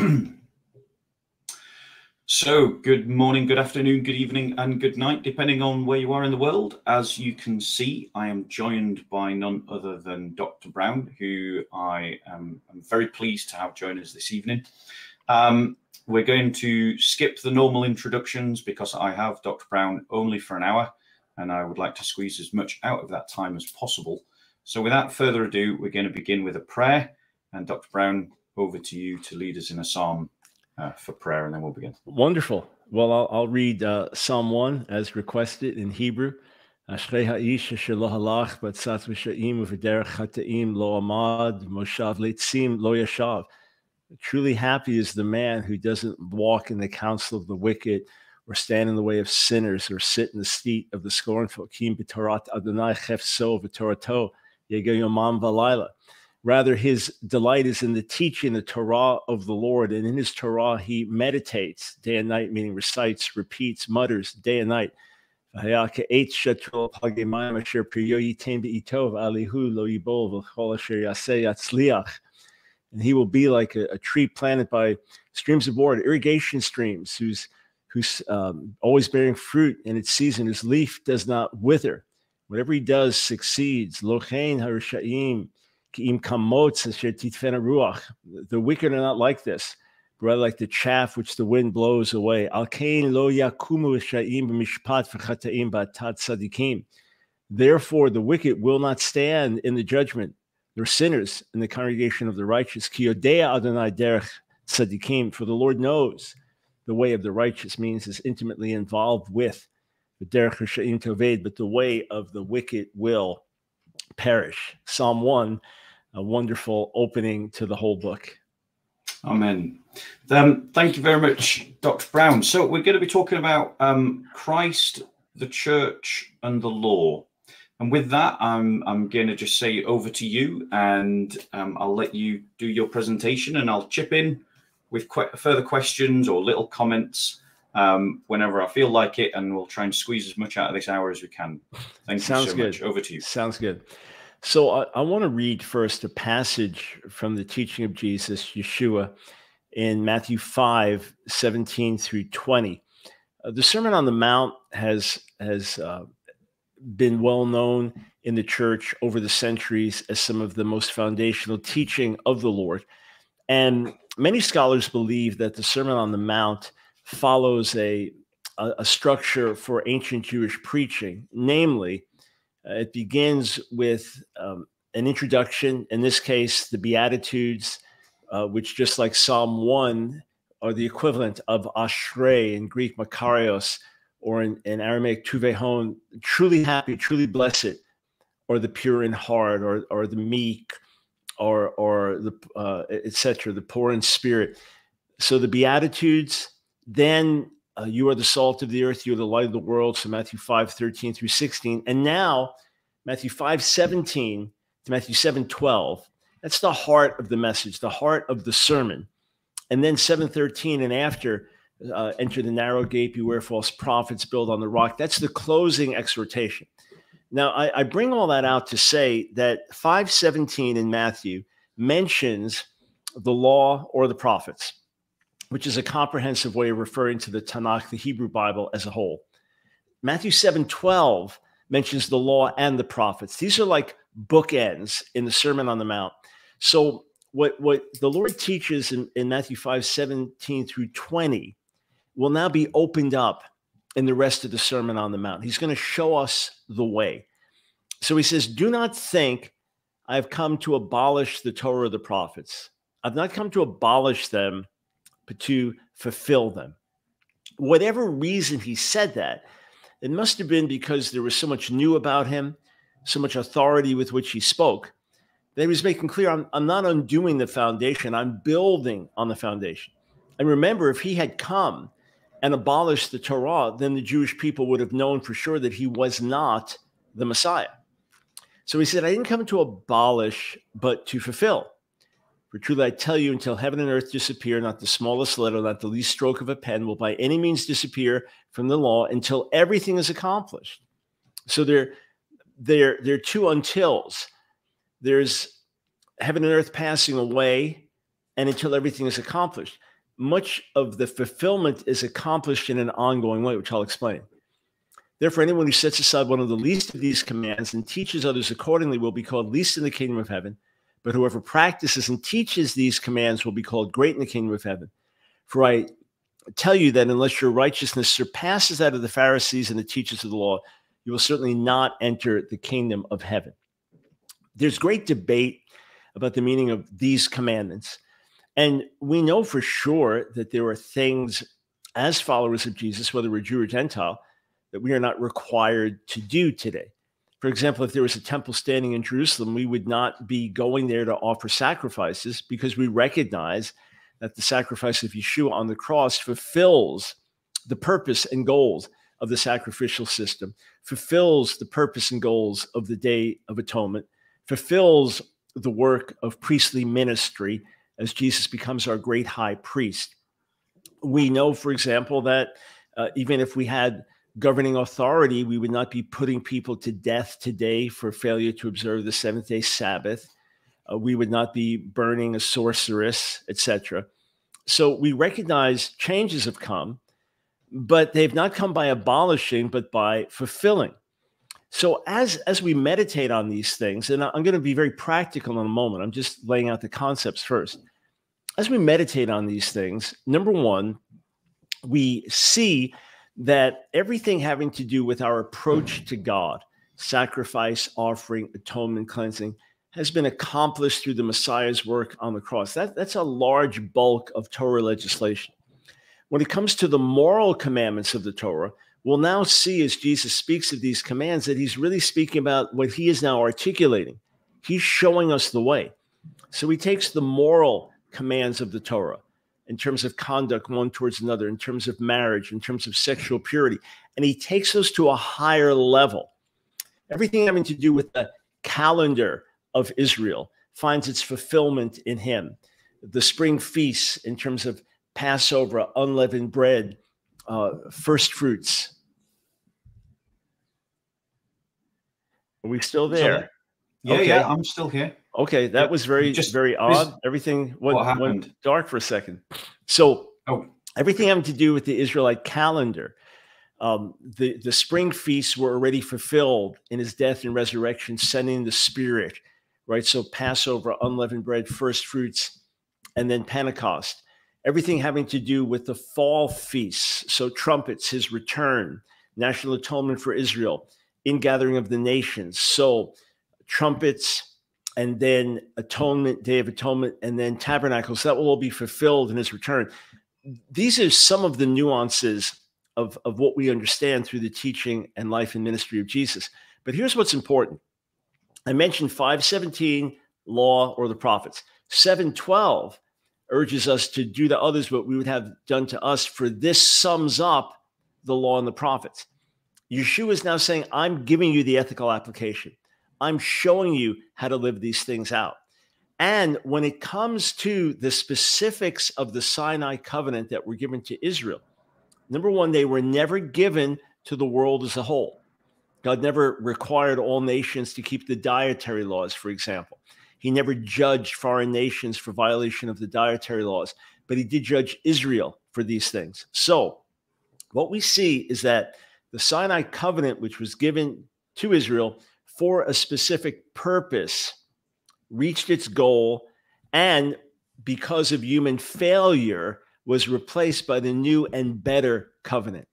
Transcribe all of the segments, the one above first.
so, good morning, good afternoon, good evening, and good night, depending on where you are in the world. As you can see, I am joined by none other than Dr. Brown, who I am I'm very pleased to have join us this evening. Um, we're going to skip the normal introductions because I have Dr. Brown only for an hour, and I would like to squeeze as much out of that time as possible. So, without further ado, we're going to begin with a prayer. And Dr. Brown, over to you to lead us in a psalm uh, for prayer, and then we'll begin. Wonderful. Well, I'll, I'll read uh, Psalm 1 as requested in Hebrew. Lo amad lo yashav. Truly happy is the man who doesn't walk in the counsel of the wicked or stand in the way of sinners or sit in the seat of the scornful. Adonai. Rather, his delight is in the teaching, the Torah of the Lord. And in his Torah, he meditates day and night, meaning recites, repeats, mutters day and night. And he will be like a, a, tree planted by streams of water, irrigation streams, whose who's um, always bearing fruit in its season, His leaf does not wither. Whatever he does succeeds. The wicked are not like this, but rather like the chaff which the wind blows away. Therefore, the wicked will not stand in the judgment, nor sinners in the congregation of the righteous. For the Lord knows the way of the righteous means is intimately involved with but the way of the wicked will perish. Psalm 1 a wonderful opening to the whole book. Amen. Um, thank you very much, Dr. Brown. So, we're going to be talking about um, Christ, the church, and the law. And with that, I'm, I'm going to just say over to you, and um, I'll let you do your presentation, and I'll chip in with qu- further questions or little comments um, whenever I feel like it, and we'll try and squeeze as much out of this hour as we can. Thank Sounds you so good. much. Over to you. Sounds good. So I, I want to read first a passage from the teaching of Jesus, Yeshua, in Matthew 5 17 through 20. Uh, the Sermon on the Mount has, has uh, been well known in the church over the centuries as some of the most foundational teaching of the Lord. And many scholars believe that the Sermon on the Mount follows a, a, a structure for ancient Jewish preaching, namely, uh, it begins with um, an introduction, in this case, the Beatitudes, uh, which, just like Psalm 1, are the equivalent of Ashrei in Greek, Makarios, or in, in Aramaic, Tuvehon, truly happy, truly blessed, or the pure in heart, or, or the meek, or, or the, uh, etc., the poor in spirit. So the Beatitudes, then uh, you are the salt of the earth, you are the light of the world. So Matthew 5, 13 through 16. And now Matthew 5, 17 to Matthew 7, 12. That's the heart of the message, the heart of the sermon. And then 713 and after, uh, enter the narrow gate, beware false prophets, build on the rock. That's the closing exhortation. Now, I, I bring all that out to say that 517 in Matthew mentions the law or the prophets which is a comprehensive way of referring to the Tanakh, the Hebrew Bible as a whole. Matthew 7 12 mentions the law and the prophets. These are like bookends in the Sermon on the Mount. So, what, what the Lord teaches in, in Matthew 5 17 through 20 will now be opened up in the rest of the Sermon on the Mount. He's going to show us the way. So he says, Do not think I have come to abolish the Torah of the prophets. I've not come to abolish them but to fulfill them. Whatever reason he said that, it must have been because there was so much new about him, so much authority with which he spoke, that he was making clear I'm, I'm not undoing the foundation, I'm building on the foundation. And remember, if he had come and abolished the Torah, then the Jewish people would have known for sure that he was not the Messiah. So he said, I didn't come to abolish, but to fulfill. For truly I tell you, until heaven and earth disappear, not the smallest letter, not the least stroke of a pen will by any means disappear from the law until everything is accomplished. So there, there, there are two untils. There's heaven and earth passing away, and until everything is accomplished. Much of the fulfillment is accomplished in an ongoing way, which I'll explain. Therefore, anyone who sets aside one of the least of these commands and teaches others accordingly will be called least in the kingdom of heaven. But whoever practices and teaches these commands will be called great in the kingdom of heaven. For I tell you that unless your righteousness surpasses that of the Pharisees and the teachers of the law, you will certainly not enter the kingdom of heaven. There's great debate about the meaning of these commandments. And we know for sure that there are things as followers of Jesus, whether we're Jew or Gentile, that we are not required to do today. For example, if there was a temple standing in Jerusalem, we would not be going there to offer sacrifices because we recognize that the sacrifice of Yeshua on the cross fulfills the purpose and goals of the sacrificial system, fulfills the purpose and goals of the Day of Atonement, fulfills the work of priestly ministry as Jesus becomes our great high priest. We know, for example, that uh, even if we had governing authority, we would not be putting people to death today for failure to observe the seventh day Sabbath. Uh, we would not be burning a sorceress, etc. So we recognize changes have come, but they've not come by abolishing, but by fulfilling. So as as we meditate on these things, and I'm going to be very practical in a moment. I'm just laying out the concepts first. As we meditate on these things, number one, we see that everything having to do with our approach to God, sacrifice, offering, atonement, cleansing, has been accomplished through the Messiah's work on the cross. That, that's a large bulk of Torah legislation. When it comes to the moral commandments of the Torah, we'll now see as Jesus speaks of these commands that he's really speaking about what he is now articulating. He's showing us the way. So he takes the moral commands of the Torah in terms of conduct one towards another, in terms of marriage, in terms of sexual purity, and he takes us to a higher level. Everything having to do with the calendar of Israel finds its fulfillment in him. The spring feasts, in terms of Passover, unleavened bread, uh, first fruits. Are we still there? Yeah, okay. yeah, I'm still here. Okay, that was very Just, very odd. Everything went, went, dark for a second. So, oh. everything having to do with the Israelite calendar, um, the the spring feasts were already fulfilled in his death and resurrection, sending the Spirit. Right. So Passover, unleavened bread, first fruits, and then Pentecost everything having to do with the fall feasts. So, trumpets, his return, national atonement for Israel, ingathering of the nations. So, trumpets, and then atonement, day of atonement, and then tabernacles. That will all be fulfilled in his return. These are some of the nuances of, of what we understand through the teaching and life and ministry of Jesus. But here's what's important. I mentioned 517, law or the prophets. 712 urges us to do to others what we would have done to us, for this sums up the law and the prophets. Yeshua is now saying, I'm giving you the ethical application. I'm showing you how to live these things out. And when it comes to the specifics of the Sinai covenant that were given to Israel, number one, they were never given to the world as a whole. God never required all nations to keep the dietary laws, for example. He never judged foreign nations for violation of the dietary laws, but he did judge Israel for these things. So, what we see is that the Sinai covenant, which was given to Israel for a specific purpose, reached its goal and because of human failure was replaced by the new and better covenant.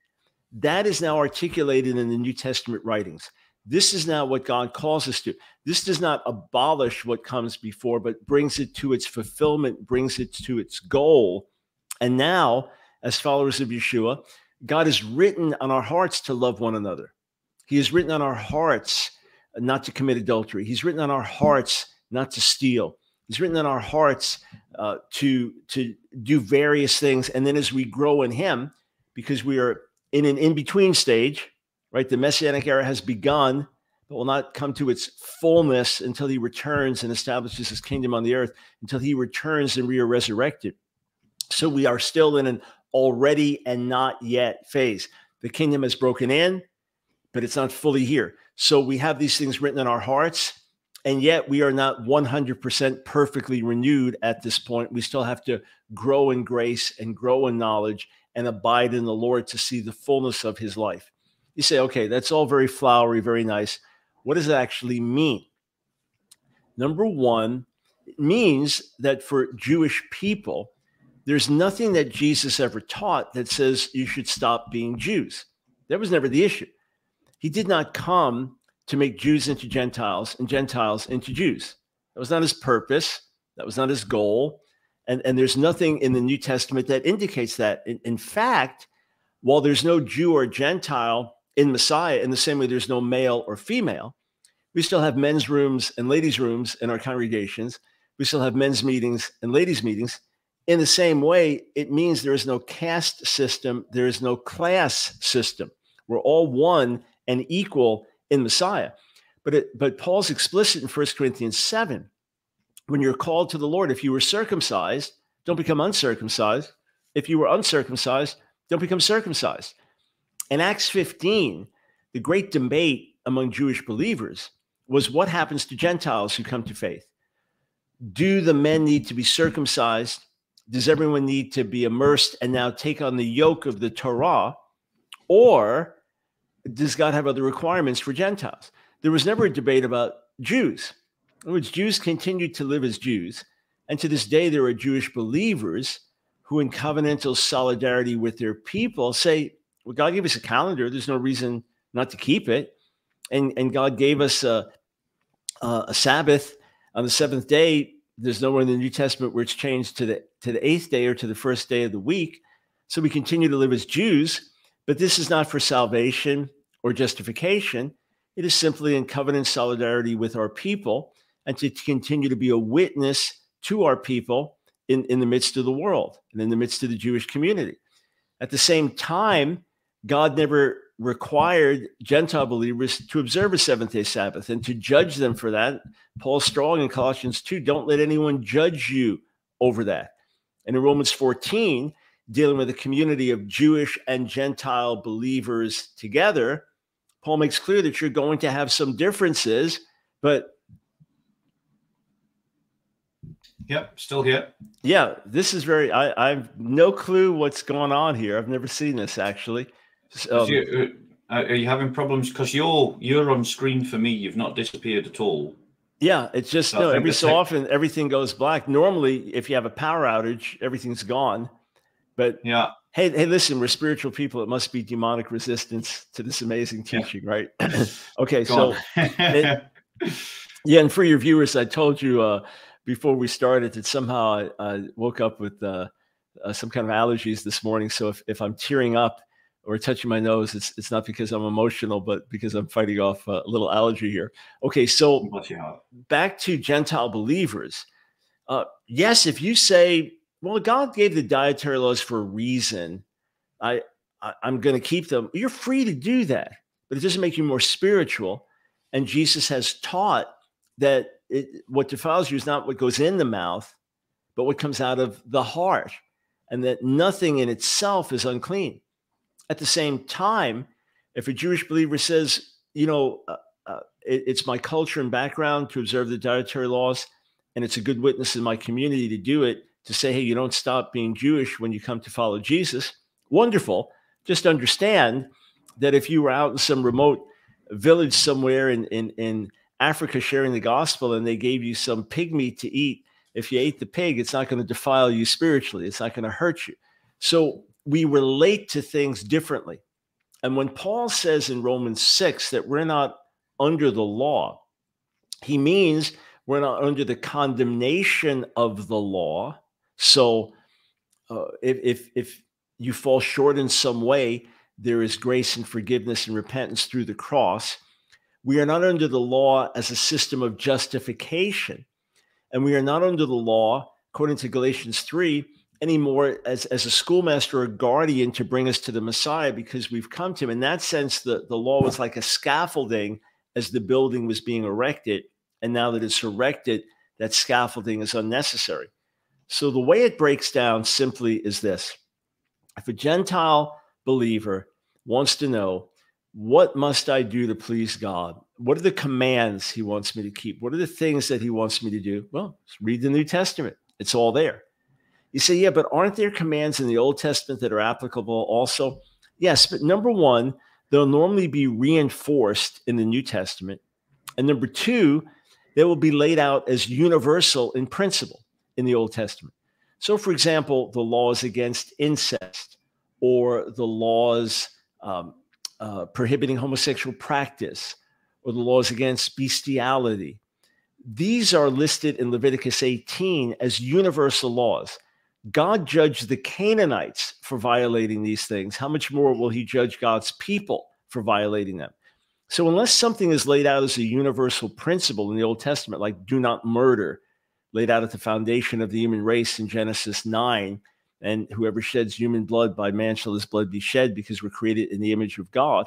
That is now articulated in the New Testament writings. This is now what God calls us to. This does not abolish what comes before, but brings it to its fulfillment, brings it to its goal. And now, as followers of Yeshua, God has written on our hearts to love one another. He has written on our hearts not to commit adultery. He's written on our hearts not to steal. He's written on our hearts uh, to to do various things. And then as we grow in Him, because we are in an in between stage, right? The messianic era has begun, but will not come to its fullness until he returns and establishes his kingdom on the earth, until he returns and we are resurrected. So we are still in an already and not yet phase. The kingdom has broken in, but it's not fully here. So we have these things written in our hearts. And yet we are not 100% perfectly renewed at this point. We still have to grow in grace and grow in knowledge and abide in the Lord to see the fullness of his life. You say, okay, that's all very flowery, very nice. What does it actually mean? Number one, it means that for Jewish people, there's nothing that Jesus ever taught that says you should stop being Jews. That was never the issue. He did not come to make Jews into Gentiles and Gentiles into Jews. That was not his purpose. That was not his goal. And, and there's nothing in the New Testament that indicates that. In, in fact, while there's no Jew or Gentile in Messiah, in the same way there's no male or female, we still have men's rooms and ladies' rooms in our congregations. We still have men's meetings and ladies' meetings. In the same way, it means there is no caste system, there is no class system. We're all one and equal in Messiah. But it, but Paul's explicit in 1 Corinthians 7 when you're called to the Lord, if you were circumcised, don't become uncircumcised. If you were uncircumcised, don't become circumcised. In Acts 15, the great debate among Jewish believers was what happens to Gentiles who come to faith? Do the men need to be circumcised? Does everyone need to be immersed and now take on the yoke of the Torah? Or does God have other requirements for Gentiles? There was never a debate about Jews. In other words, Jews continued to live as Jews. And to this day, there are Jewish believers who, in covenantal solidarity with their people, say, Well, God gave us a calendar. There's no reason not to keep it. And, and God gave us a, a Sabbath on the seventh day. There's nowhere in the New Testament where it's changed to the, to the eighth day or to the first day of the week. So we continue to live as Jews, but this is not for salvation or justification. It is simply in covenant solidarity with our people and to, continue to be a witness to our people in, in the midst of the world and in the midst of the Jewish community. At the same time, God never required Gentile believers to observe a seventh day Sabbath and to judge them for that. Paul strong in Colossians 2 don't let anyone judge you over that. And in Romans 14, dealing with a community of Jewish and Gentile believers together, Paul makes clear that you're going to have some differences, but Yep, still here. Yeah, this is very. I, I have no clue what's going on here. I've never seen this actually. Um, you, uh, are you having problems? Because you're you're on screen for me. You've not disappeared at all. Yeah, it's just no. Every so often, everything goes black. Normally, if you have a power outage, everything's gone. But yeah, hey, hey, listen, we're spiritual people. It must be demonic resistance to this amazing teaching, yeah. right? okay, Go so it, yeah, and for your viewers, I told you uh, before we started that somehow I, I woke up with uh, uh, some kind of allergies this morning. So if, if I'm tearing up or touching my nose, it's it's not because I'm emotional, but because I'm fighting off a little allergy here. Okay, so back to Gentile believers. Uh, yes, if you say, "Well, God gave the dietary laws for a reason," I, I I'm going to keep them. You're free to do that, but it doesn't make you more spiritual. And Jesus has taught that it, what defiles you is not what goes in the mouth, but what comes out of the heart, and that nothing in itself is unclean. At the same time, if a Jewish believer says, you know, uh, uh, it, it's my culture and background to observe the dietary laws, and it's a good witness in my community to do it, to say, hey, you don't stop being Jewish when you come to follow Jesus, wonderful. Just understand that if you were out in some remote village somewhere in, in, in Africa sharing the gospel and they gave you some pig meat to eat, if you ate the pig, it's not going to defile you spiritually. It's not going to hurt you. So we relate to things differently. And when Paul says in Romans 6 that we're not under the law, he means we're not under the condemnation of the law. So uh, if, if, if you fall short in some way, there is grace and forgiveness and repentance through the cross. We are not under the law as a system of justification. And we are not under the law, according to Galatians 3, anymore as, as a schoolmaster or guardian to bring us to the Messiah because we've come to him. In that sense, the, the law was like a scaffolding as the building was being erected. And now that it's erected, that scaffolding is unnecessary. So the way it breaks down simply is this if a Gentile believer wants to know, what must I do to please God? what are the commands he wants me to keep? What are the things that he wants me to do? Well, read the New Testament. It's all there. You say, yeah, but aren't there commands in the Old Testament that are applicable also? Yes, but number one, they'll normally be reinforced in the New Testament. And number two, they will be laid out as universal in principle in the Old Testament. So, for example, the laws against incest or the laws um, uh, prohibiting homosexual practice or the laws against bestiality. These are listed in Leviticus 18 as universal laws. God judged the Canaanites for violating these things. How much more will he judge God's people for violating them? So, unless something is laid out as a universal principle in the Old Testament, like do not murder, laid out at the foundation of the human race in Genesis 9, and whoever sheds human blood by man shall his blood be shed because we're created in the image of God,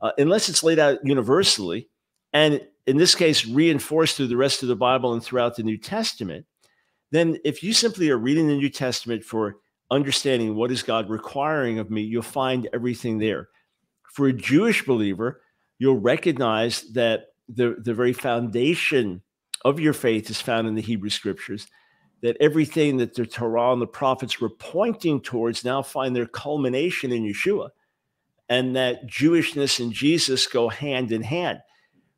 uh, unless it's laid out universally, and in this case, reinforced through the rest of the Bible and throughout the New Testament, then if you simply are reading the New Testament for understanding what is God requiring of me, you'll find everything there. For a Jewish believer, you'll recognize that the, the very foundation of your faith is found in the Hebrew scriptures, that everything that the Torah and the prophets were pointing towards now find their culmination in Yeshua, and that Jewishness and Jesus go hand in hand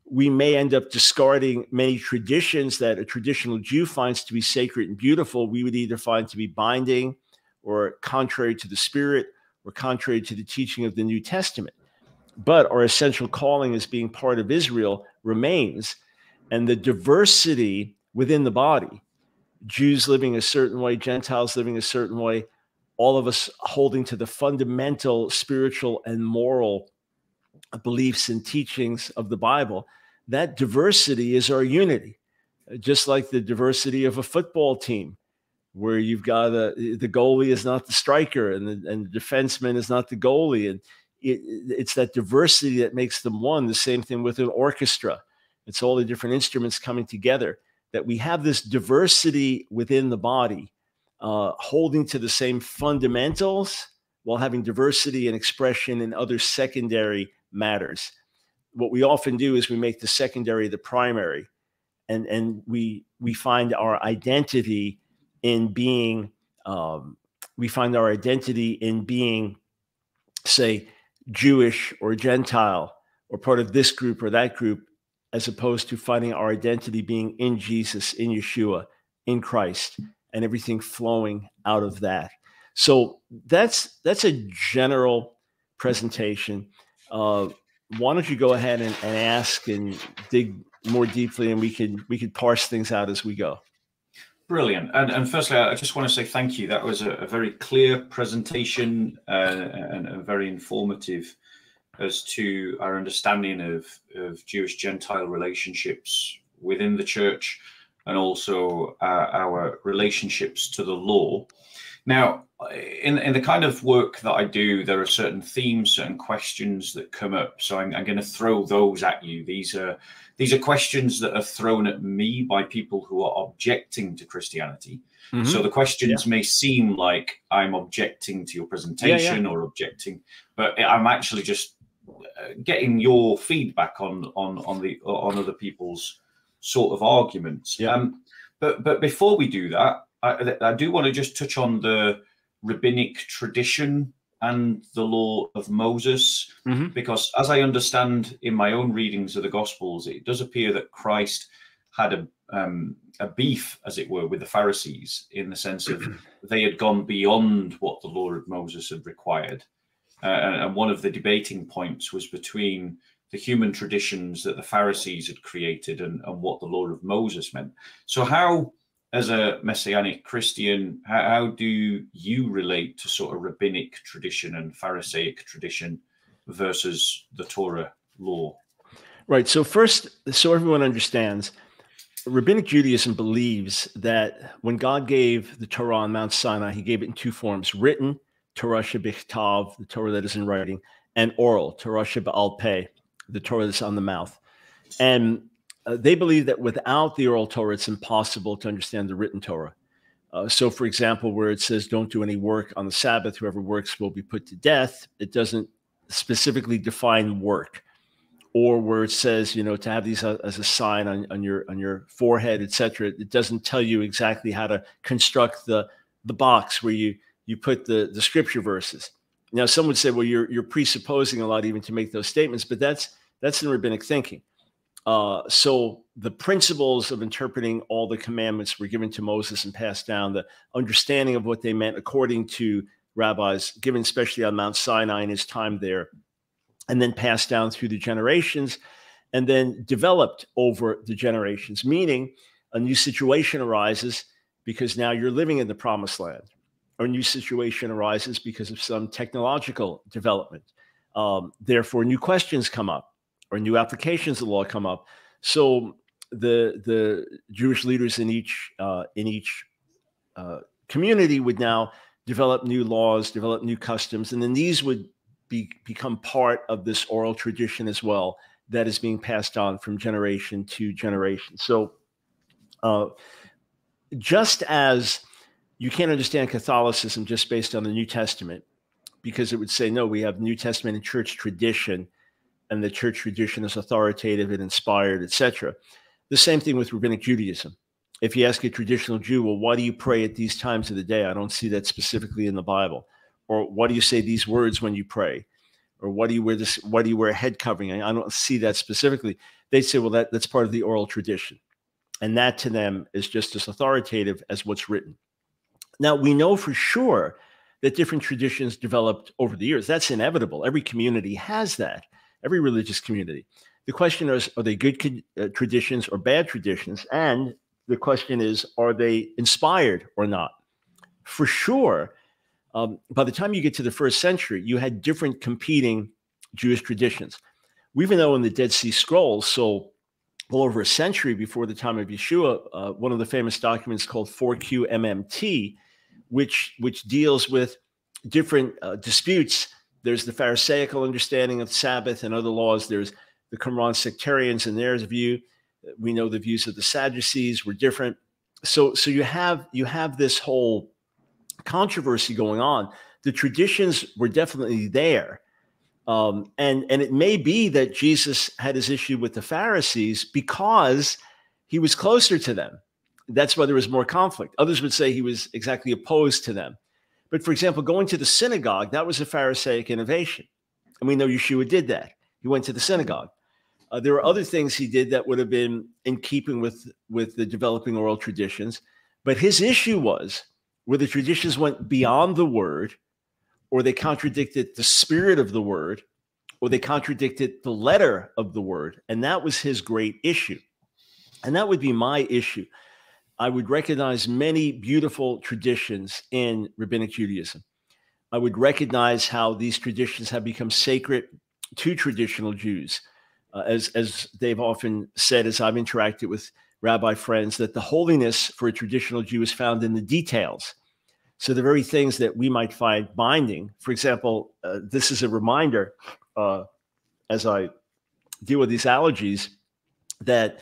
we may end up discarding many traditions that a traditional Jew finds to be sacred and beautiful. We would either find to be binding or contrary to the spirit or contrary to the teaching of the New Testament. But our essential calling as being part of Israel remains. And the diversity within the body, Jews living a certain way, Gentiles living a certain way, all of us holding to the fundamental spiritual and moral beliefs and teachings of the Bible, that diversity is our unity. Just like the diversity of a football team, where you've got a, the goalie is not the striker and the, and the defenseman is not the goalie. And it, it's that diversity that makes them one. The same thing with an orchestra. It's all the different instruments coming together. That we have this diversity within the body, uh, holding to the same fundamentals while having diversity and expression in other secondary matters. What we often do is we make the secondary the primary, and and we we find our identity in being um, we find our identity in being, say, Jewish or Gentile or part of this group or that group, as opposed to finding our identity being in Jesus, in Yeshua, in Christ, and everything flowing out of that. So that's that's a general presentation. Uh, why don't you go ahead and, and ask and dig more deeply, and we can we can parse things out as we go. Brilliant. And, and firstly, I just want to say thank you. That was a, a very clear presentation uh, and a very informative as to our understanding of, of Jewish Gentile relationships within the church and also uh, our relationships to the law. Now, in in the kind of work that I do, there are certain themes, certain questions that come up. So I'm, I'm going to throw those at you. These are these are questions that are thrown at me by people who are objecting to Christianity. Mm-hmm. So the questions yeah. may seem like I'm objecting to your presentation yeah, yeah. or objecting, but I'm actually just getting your feedback on on on the on other people's sort of arguments. Yeah. Um, but but before we do that, I, I do want to just touch on the rabbinic tradition and the law of Moses, mm-hmm. because as I understand in my own readings of the Gospels, it does appear that Christ had a um, a beef, as it were, with the Pharisees in the sense of they had gone beyond what the law of Moses had required. Uh, and one of the debating points was between the human traditions that the Pharisees had created and, and what the law of Moses meant. So, how as a messianic Christian, how, how, do you relate to sort of rabbinic tradition and Pharisaic tradition versus the Torah law? Right. So, first, so everyone understands, rabbinic Judaism believes that when God gave the Torah on Mount Sinai, he gave it in two forms written, Torah shebichtav, the Torah that is in writing, and oral, Torah sheba'al peh, the Torah that's on the mouth. And uh, they believe that without the oral Torah, it's impossible to understand the written Torah. Uh, so, for example, where it says, don't do any work on the Sabbath, whoever works will be put to death, it doesn't specifically define work. or where it says, you know, to have these as a sign on, on your on your forehead, etc. It doesn't tell you exactly how to construct the the box where you you put the the scripture verses. Now, some would say, well, you're you're presupposing a lot even to make those statements, but that's that's in rabbinic thinking. Uh, so the principles of interpreting all the commandments were given to Moses and passed down. The understanding of what they meant according to rabbis, given especially on Mount Sinai in his time there, and then passed down through the generations, and then developed over the generations. Meaning, a new situation arises because now you're living in the promised land or a new situation arises because of some technological development. Um, therefore, new questions come up or new applications of law come up. So the the Jewish leaders in each uh, in each uh, community would now develop new laws, develop new customs, and then these would be become part of this oral tradition as well that is being passed on from generation to generation. So, uh, just as you can't understand Catholicism just based on the New Testament, because it would say, no, we have New Testament and church tradition, and the church tradition is authoritative and inspired, etc. The same thing with rabbinic Judaism. If you ask a traditional Jew, well, why do you pray at these times of the day? I don't see that specifically in the Bible. Or why do you say these words when you pray? Or why do you wear this? Why do you wear a head covering? I don't see that specifically. They say, well, that, that's part of the oral tradition. And that to them is just as authoritative as what's written. Now, we know for sure that different traditions developed over the years. That's inevitable. Every community has that, every religious community. The question is are they good uh, traditions or bad traditions? And the question is are they inspired or not? For sure, um, by the time you get to the first century, you had different competing Jewish traditions. We even know in the Dead Sea Scrolls, so well over a century before the time of Yeshua, uh, one of the famous documents called 4QMMT which which deals with different uh, disputes. There's the Pharisaical understanding of Sabbath and other laws. There's the Qumran sectarians and their view. We know the views of the Sadducees were different. So so you have you have this whole controversy going on. The traditions were definitely there. Um, and and it may be that Jesus had his issue with the Pharisees because he was closer to them that's why there was more conflict. Others would say he was exactly opposed to them. But for example, going to the synagogue, that was a Pharisaic innovation. And we know Yeshua did that. He went to the synagogue. Uh, there were other things he did that would have been in keeping with, with the developing oral traditions. But his issue was where the traditions went beyond the word, or they contradicted the spirit of the word, or they contradicted the letter of the word. And that was his great issue. And that would be my issue. I would recognize many beautiful traditions in rabbinic Judaism. I would recognize how these traditions have become sacred to traditional Jews. Uh, as, as they've often said, as I've interacted with rabbi friends, that the holiness for a traditional Jew is found in the details. So the very things that we might find binding, for example, uh, this is a reminder uh, as I deal with these allergies that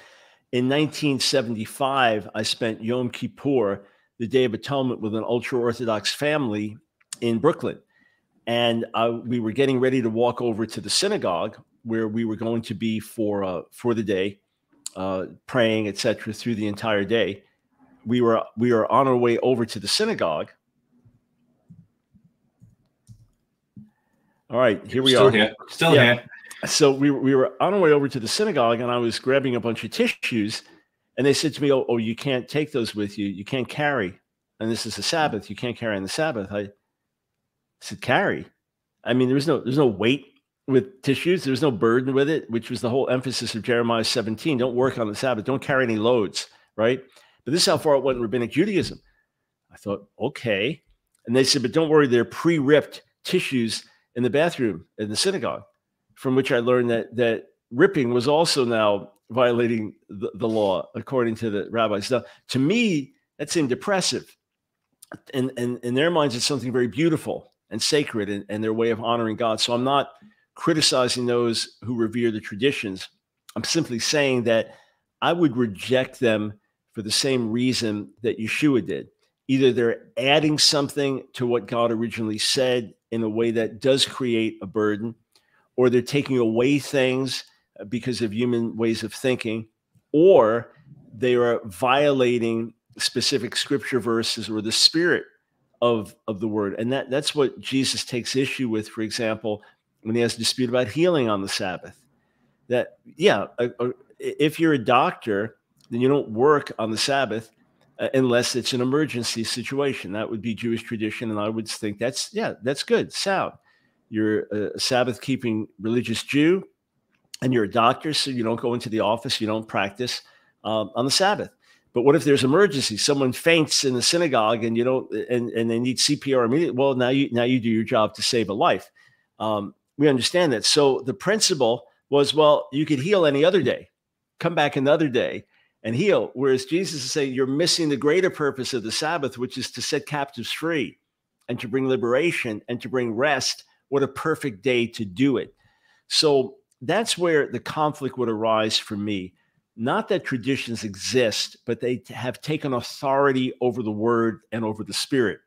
in 1975, I spent Yom Kippur, the Day of Atonement, with an ultra Orthodox family in Brooklyn. And uh, we were getting ready to walk over to the synagogue where we were going to be for, uh, for the day, uh, praying, etc., through the entire day. We were, we were on our way over to the synagogue. All right, here we Still are. Here. Still yeah. here so we, we were on our way over to the synagogue and I was grabbing a bunch of tissues and they said to me, oh, oh, you can't take those with you. You can't carry. And this is the Sabbath. You can't carry on the Sabbath. I said, carry. I mean, there was no, there's no weight with tissues. There's no burden with it, which was the whole emphasis of Jeremiah 17. Don't work on the Sabbath. Don't carry any loads. Right. But this is how far it went in rabbinic Judaism. I thought, okay. And they said, but don't worry, they're pre-ripped tissues in the bathroom in the synagogue from which I learned that that ripping was also now violating the, the law according to the rabbis. Now, to me, that seemed depressive. And, in their minds, it's something very beautiful and sacred and, and their way of honoring God. So I'm not criticizing those who revere the traditions. I'm simply saying that I would reject them for the same reason that Yeshua did. Either they're adding something to what God originally said in a way that does create a burden, or they're taking away things uh, because of human ways of thinking, or they are violating specific scripture verses or the spirit of, of the word. And that, that's what Jesus takes issue with, for example, when he has a dispute about healing on the Sabbath. That, yeah, uh, uh, if you're a doctor, then you don't work on the Sabbath uh, unless it's an emergency situation. That would be Jewish tradition. And I would think that's, yeah, that's good, sound. You're a Sabbath keeping religious Jew and you're a doctor, so you don't go into the office, you don't practice um, on the Sabbath. But what if there's emergency? Someone faints in the synagogue and you don't, and, and they need CPR immediately. Well, now you now you do your job to save a life. Um, we understand that. So the principle was, well, you could heal any other day, come back another day and heal. Whereas Jesus is saying you're missing the greater purpose of the Sabbath, which is to set captives free and to bring liberation and to bring rest. What a perfect day to do it. So that's where the conflict would arise for me not that traditions exist, but they have taken authority over the word and over the spirit.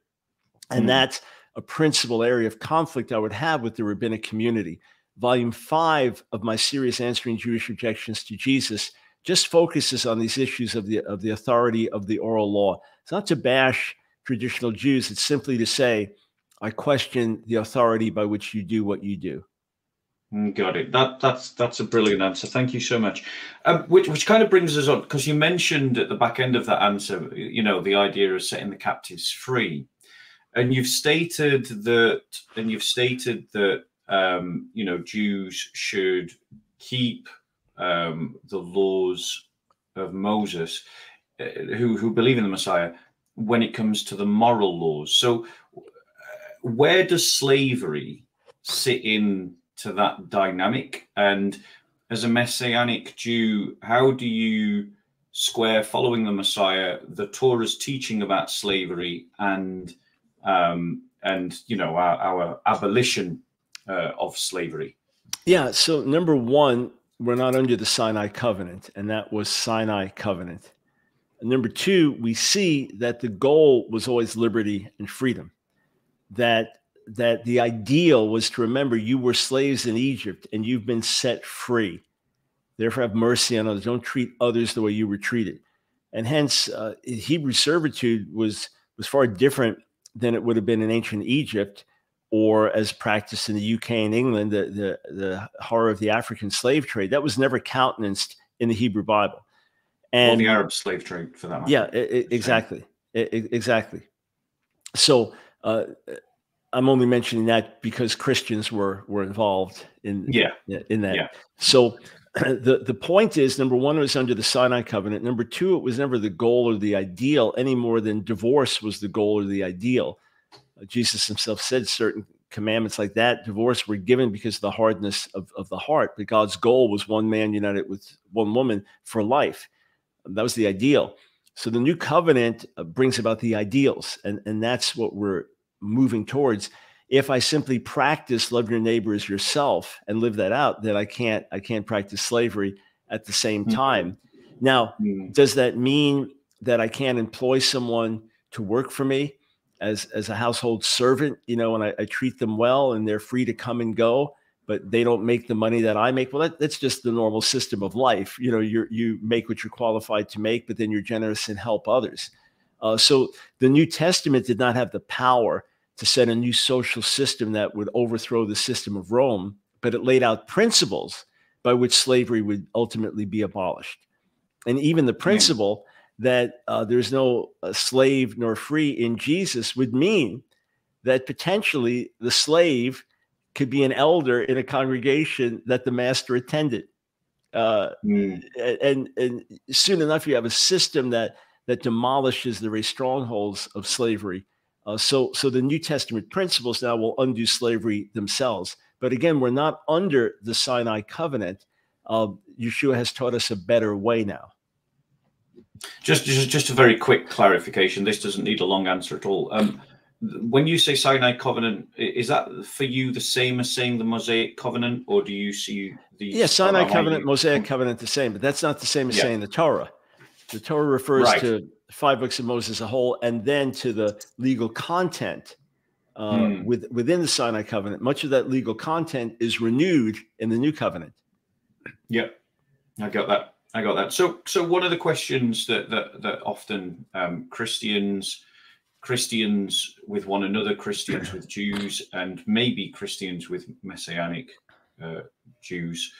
And mm. that's a principal area of conflict I would have with the rabbinic community. Volume five of my series, Answering Jewish Objections to Jesus, just focuses on these issues of the, of the authority of the oral law. It's not to bash traditional Jews, it's simply to say, I question the authority by which you do what you do. Mm, got it. That that's that's a brilliant answer. Thank you so much. Um, which which kind of brings us on because you mentioned at the back end of that answer, you know, the idea of setting the captives free, and you've stated that, and you've stated that, um, you know, Jews should keep um, the laws of Moses, uh, who who believe in the Messiah, when it comes to the moral laws. So, where does slavery sit in to that dynamic. And as a messianic Jew, how do you square following the Messiah, the Torah's teaching about slavery, and um, and you know our, our abolition uh, of slavery? Yeah. So number one, we're not under the Sinai covenant, and that was Sinai covenant. And number two, we see that the goal was always liberty and freedom. That that the ideal was to remember you were slaves in Egypt and you've been set free. Therefore, have mercy on others. Don't treat others the way you were treated. And hence, uh, Hebrew servitude was was far different than it would have been in ancient Egypt, or as practiced in the UK and England, the, the, the horror of the African slave trade. That was never countenanced in the Hebrew Bible. And the Arab slave trade, for that matter. Yeah, it, exactly, it, exactly. So. Uh, I'm only mentioning that because Christians were were involved in yeah in that. Yeah. So the the point is number one it was under the Sinai covenant. Number two, it was never the goal or the ideal any more than divorce was the goal or the ideal. Uh, Jesus himself said certain commandments like that divorce were given because of the hardness of, of the heart but god's goal was one man united with one woman for life that was the ideal so the new covenant uh, brings about the ideals and, and that's what we're moving towards if i simply practice love your neighbor as yourself and live that out then i can't i can't practice slavery at the same mm-hmm. time now mm-hmm. does that mean that i can't employ someone to work for me as as a household servant you know and I, I treat them well and they're free to come and go but they don't make the money that i make well that, that's just the normal system of life you know you you make what you're qualified to make but then you're generous and help others uh, so the New Testament did not have the power to set a new social system that would overthrow the system of Rome, but it laid out principles by which slavery would ultimately be abolished. And even the principle that uh, there's no uh, slave nor free in Jesus would mean that potentially the slave could be an elder in a congregation that the master attended. Uh, mm. and, and soon enough, you have a system that that demolishes the very strongholds of slavery. Uh, so, so the New Testament principles now will undo slavery themselves. But again, we're not under the Sinai covenant. Uh, Yeshua has taught us a better way now. Just, just, just a very quick clarification. This doesn't need a long answer at all. Um, when you say Sinai covenant, is that for you the same as saying the Mosaic covenant, or do you see the? Yeah, Sinai covenant, Mosaic covenant, the same, but that's not the same as yeah. saying the Torah. The Torah refers right. to five books of Moses as a whole, and then to the legal content uh, hmm. with, within the Sinai covenant. Much of that legal content is renewed in the new covenant. Yeah, I got that. I got that. So, so one of the questions that that, that often um, Christians, Christians with one another, Christians with Jews, and maybe Christians with Messianic uh, Jews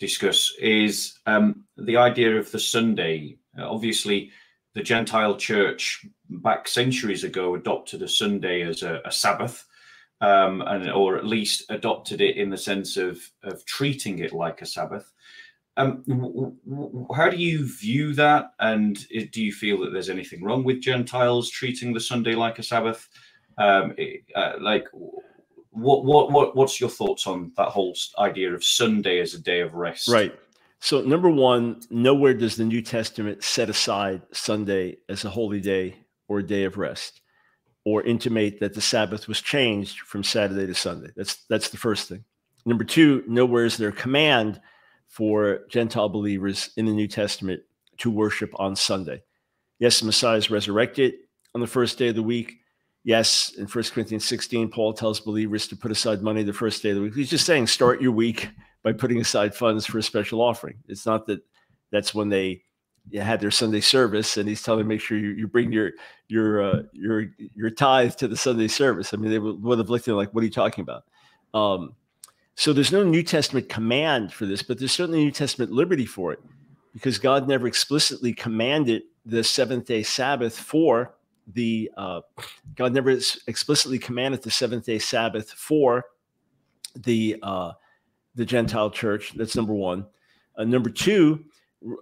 discuss is um, the idea of the Sunday. Uh, obviously, the Gentile church back centuries ago adopted a Sunday as a, a Sabbath. Um, and or at least adopted it in the sense of of treating it like a Sabbath. Um, how do you view that? And do you feel that there's anything wrong with Gentiles treating the Sunday like a Sabbath? Um, uh, like, what, what, what, what's your thoughts on that whole idea of Sunday as a day of rest? Right. So, number one, nowhere does the New Testament set aside Sunday as a holy day or a day of rest, or intimate that the Sabbath was changed from Saturday to Sunday. That's that's the first thing. Number two, nowhere is there a command for Gentile believers in the New Testament to worship on Sunday. Yes, the Messiah is resurrected on the first day of the week. Yes, in 1 Corinthians 16, Paul tells believers to put aside money the first day of the week. He's just saying start your week by putting aside funds for a special offering. It's not that that's when they had their Sunday service, and he's telling them make sure you, you bring your your uh, your your tithe to the Sunday service. I mean, they would, have looked at it like, "What are you talking about?" Um, so there's no New Testament command for this, but there's certainly New Testament liberty for it because God never explicitly commanded the seventh day Sabbath for the, uh, God never explicitly commanded the seventh day Sabbath for the, uh, the Gentile church. That's number one. Uh, number two,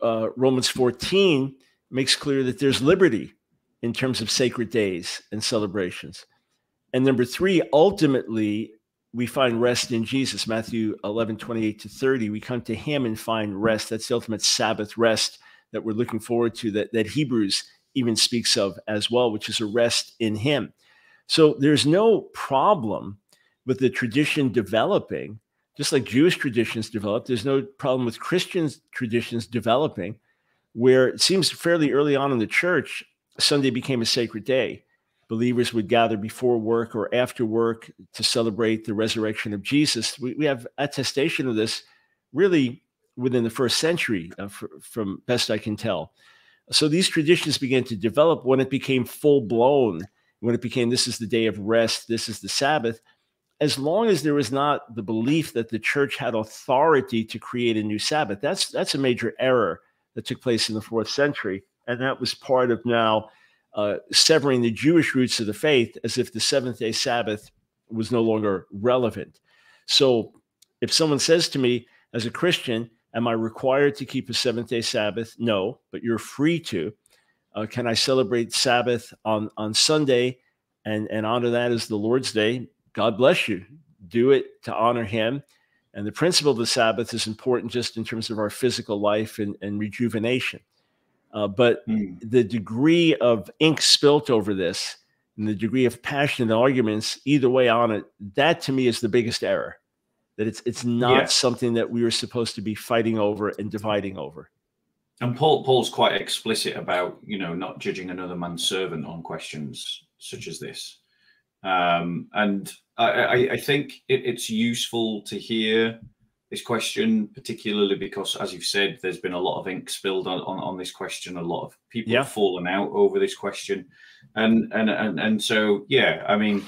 uh, Romans 14 makes clear that there's liberty in terms of sacred days and celebrations. And number three, ultimately, we find rest in Jesus. Matthew 11, 28 to 30. We come to him and find rest. That's the ultimate Sabbath rest that we're looking forward to, that, that Hebrews even speaks of as well, which is a rest in him. So there's no problem with the tradition developing, just like Jewish traditions developed. There's no problem with Christian traditions developing, where it seems fairly early on in the church, Sunday became a sacred day believers would gather before work or after work to celebrate the resurrection of Jesus. We, we have attestation of this really within the first century, uh, for, from best I can tell. So these traditions began to develop when it became full blown, when it became this is the day of rest, this is the Sabbath. As long as there was not the belief that the church had authority to create a new Sabbath, that's that's a major error that took place in the fourth century, and that was part of now uh, severing the Jewish roots of the faith as if the seventh day Sabbath was no longer relevant. So if someone says to me, as a Christian, am I required to keep a seventh day Sabbath? No, but you're free to. Uh, can I celebrate Sabbath on, on Sunday and, and honor that as the Lord's day? God bless you. Do it to honor Him. And the principle of the Sabbath is important just in terms of our physical life and, and rejuvenation. Uh, but mm. the degree of ink spilt over this and the degree of passionate arguments either way on it, that to me is the biggest error. That it's it's not yeah. something that we were supposed to be fighting over and dividing over. And Paul Paul's quite explicit about you know not judging another man's servant on questions such as this. Um, and I, I, I think it, it's useful to hear this question, particularly because, as you've said, there's been a lot of ink spilled on, on, on this question. A lot of people yeah. have fallen out over this question, and and and and so yeah, I mean,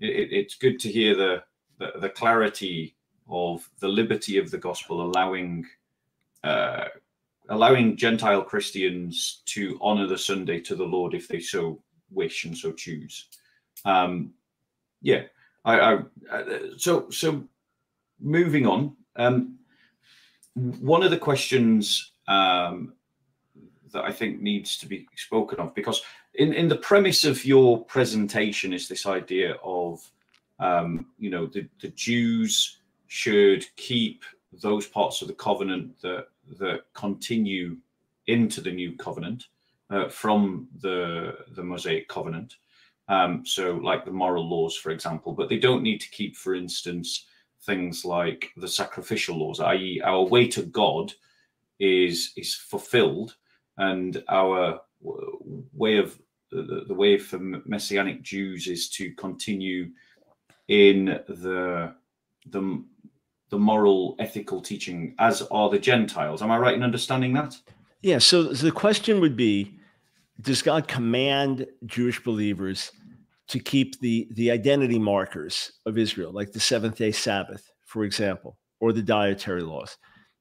it, it's good to hear the, the, the clarity of the liberty of the gospel, allowing uh, allowing Gentile Christians to honor the Sunday to the Lord if they so wish and so choose. Um, yeah, I, I uh, so so moving on um, one of the questions um, that I think needs to be spoken of, because in, in the premise of your presentation is this idea of, um, you know, the, the Jews should keep those parts of the covenant that that continue into the new covenant uh, from the the Mosaic covenant. Um, so, like the moral laws, for example, but they don't need to keep, for instance, things like the sacrificial laws, i.e., our way to God is is fulfilled, and our way of the, the way for messianic Jews is to continue in the the the moral, ethical teaching, as are the Gentiles. Am I right in understanding that? Yeah. So, so the question would be Does God command Jewish believers to keep the, the identity markers of Israel, like the seventh day Sabbath, for example, or the dietary laws?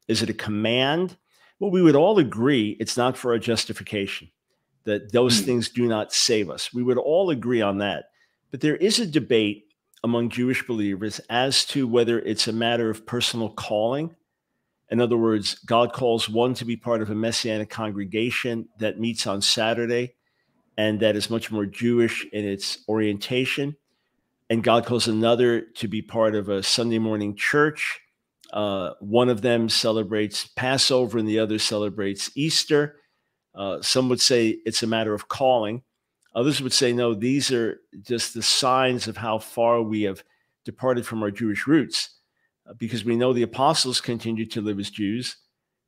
Is it a command? Well, we would all agree it's not for our justification, that those mm. things do not save us. We would all agree on that. But there is a debate among Jewish believers as to whether it's a matter of personal calling. In other words, God calls one to be part of a messianic congregation that meets on Saturday and that is much more Jewish in its orientation. And God calls another to be part of a Sunday morning church. Uh, one of them celebrates Passover and the other celebrates Easter. Uh, some would say it's a matter of calling. Others would say, no, these are just the signs of how far we have departed from our Jewish roots, because we know the apostles continued to live as Jews.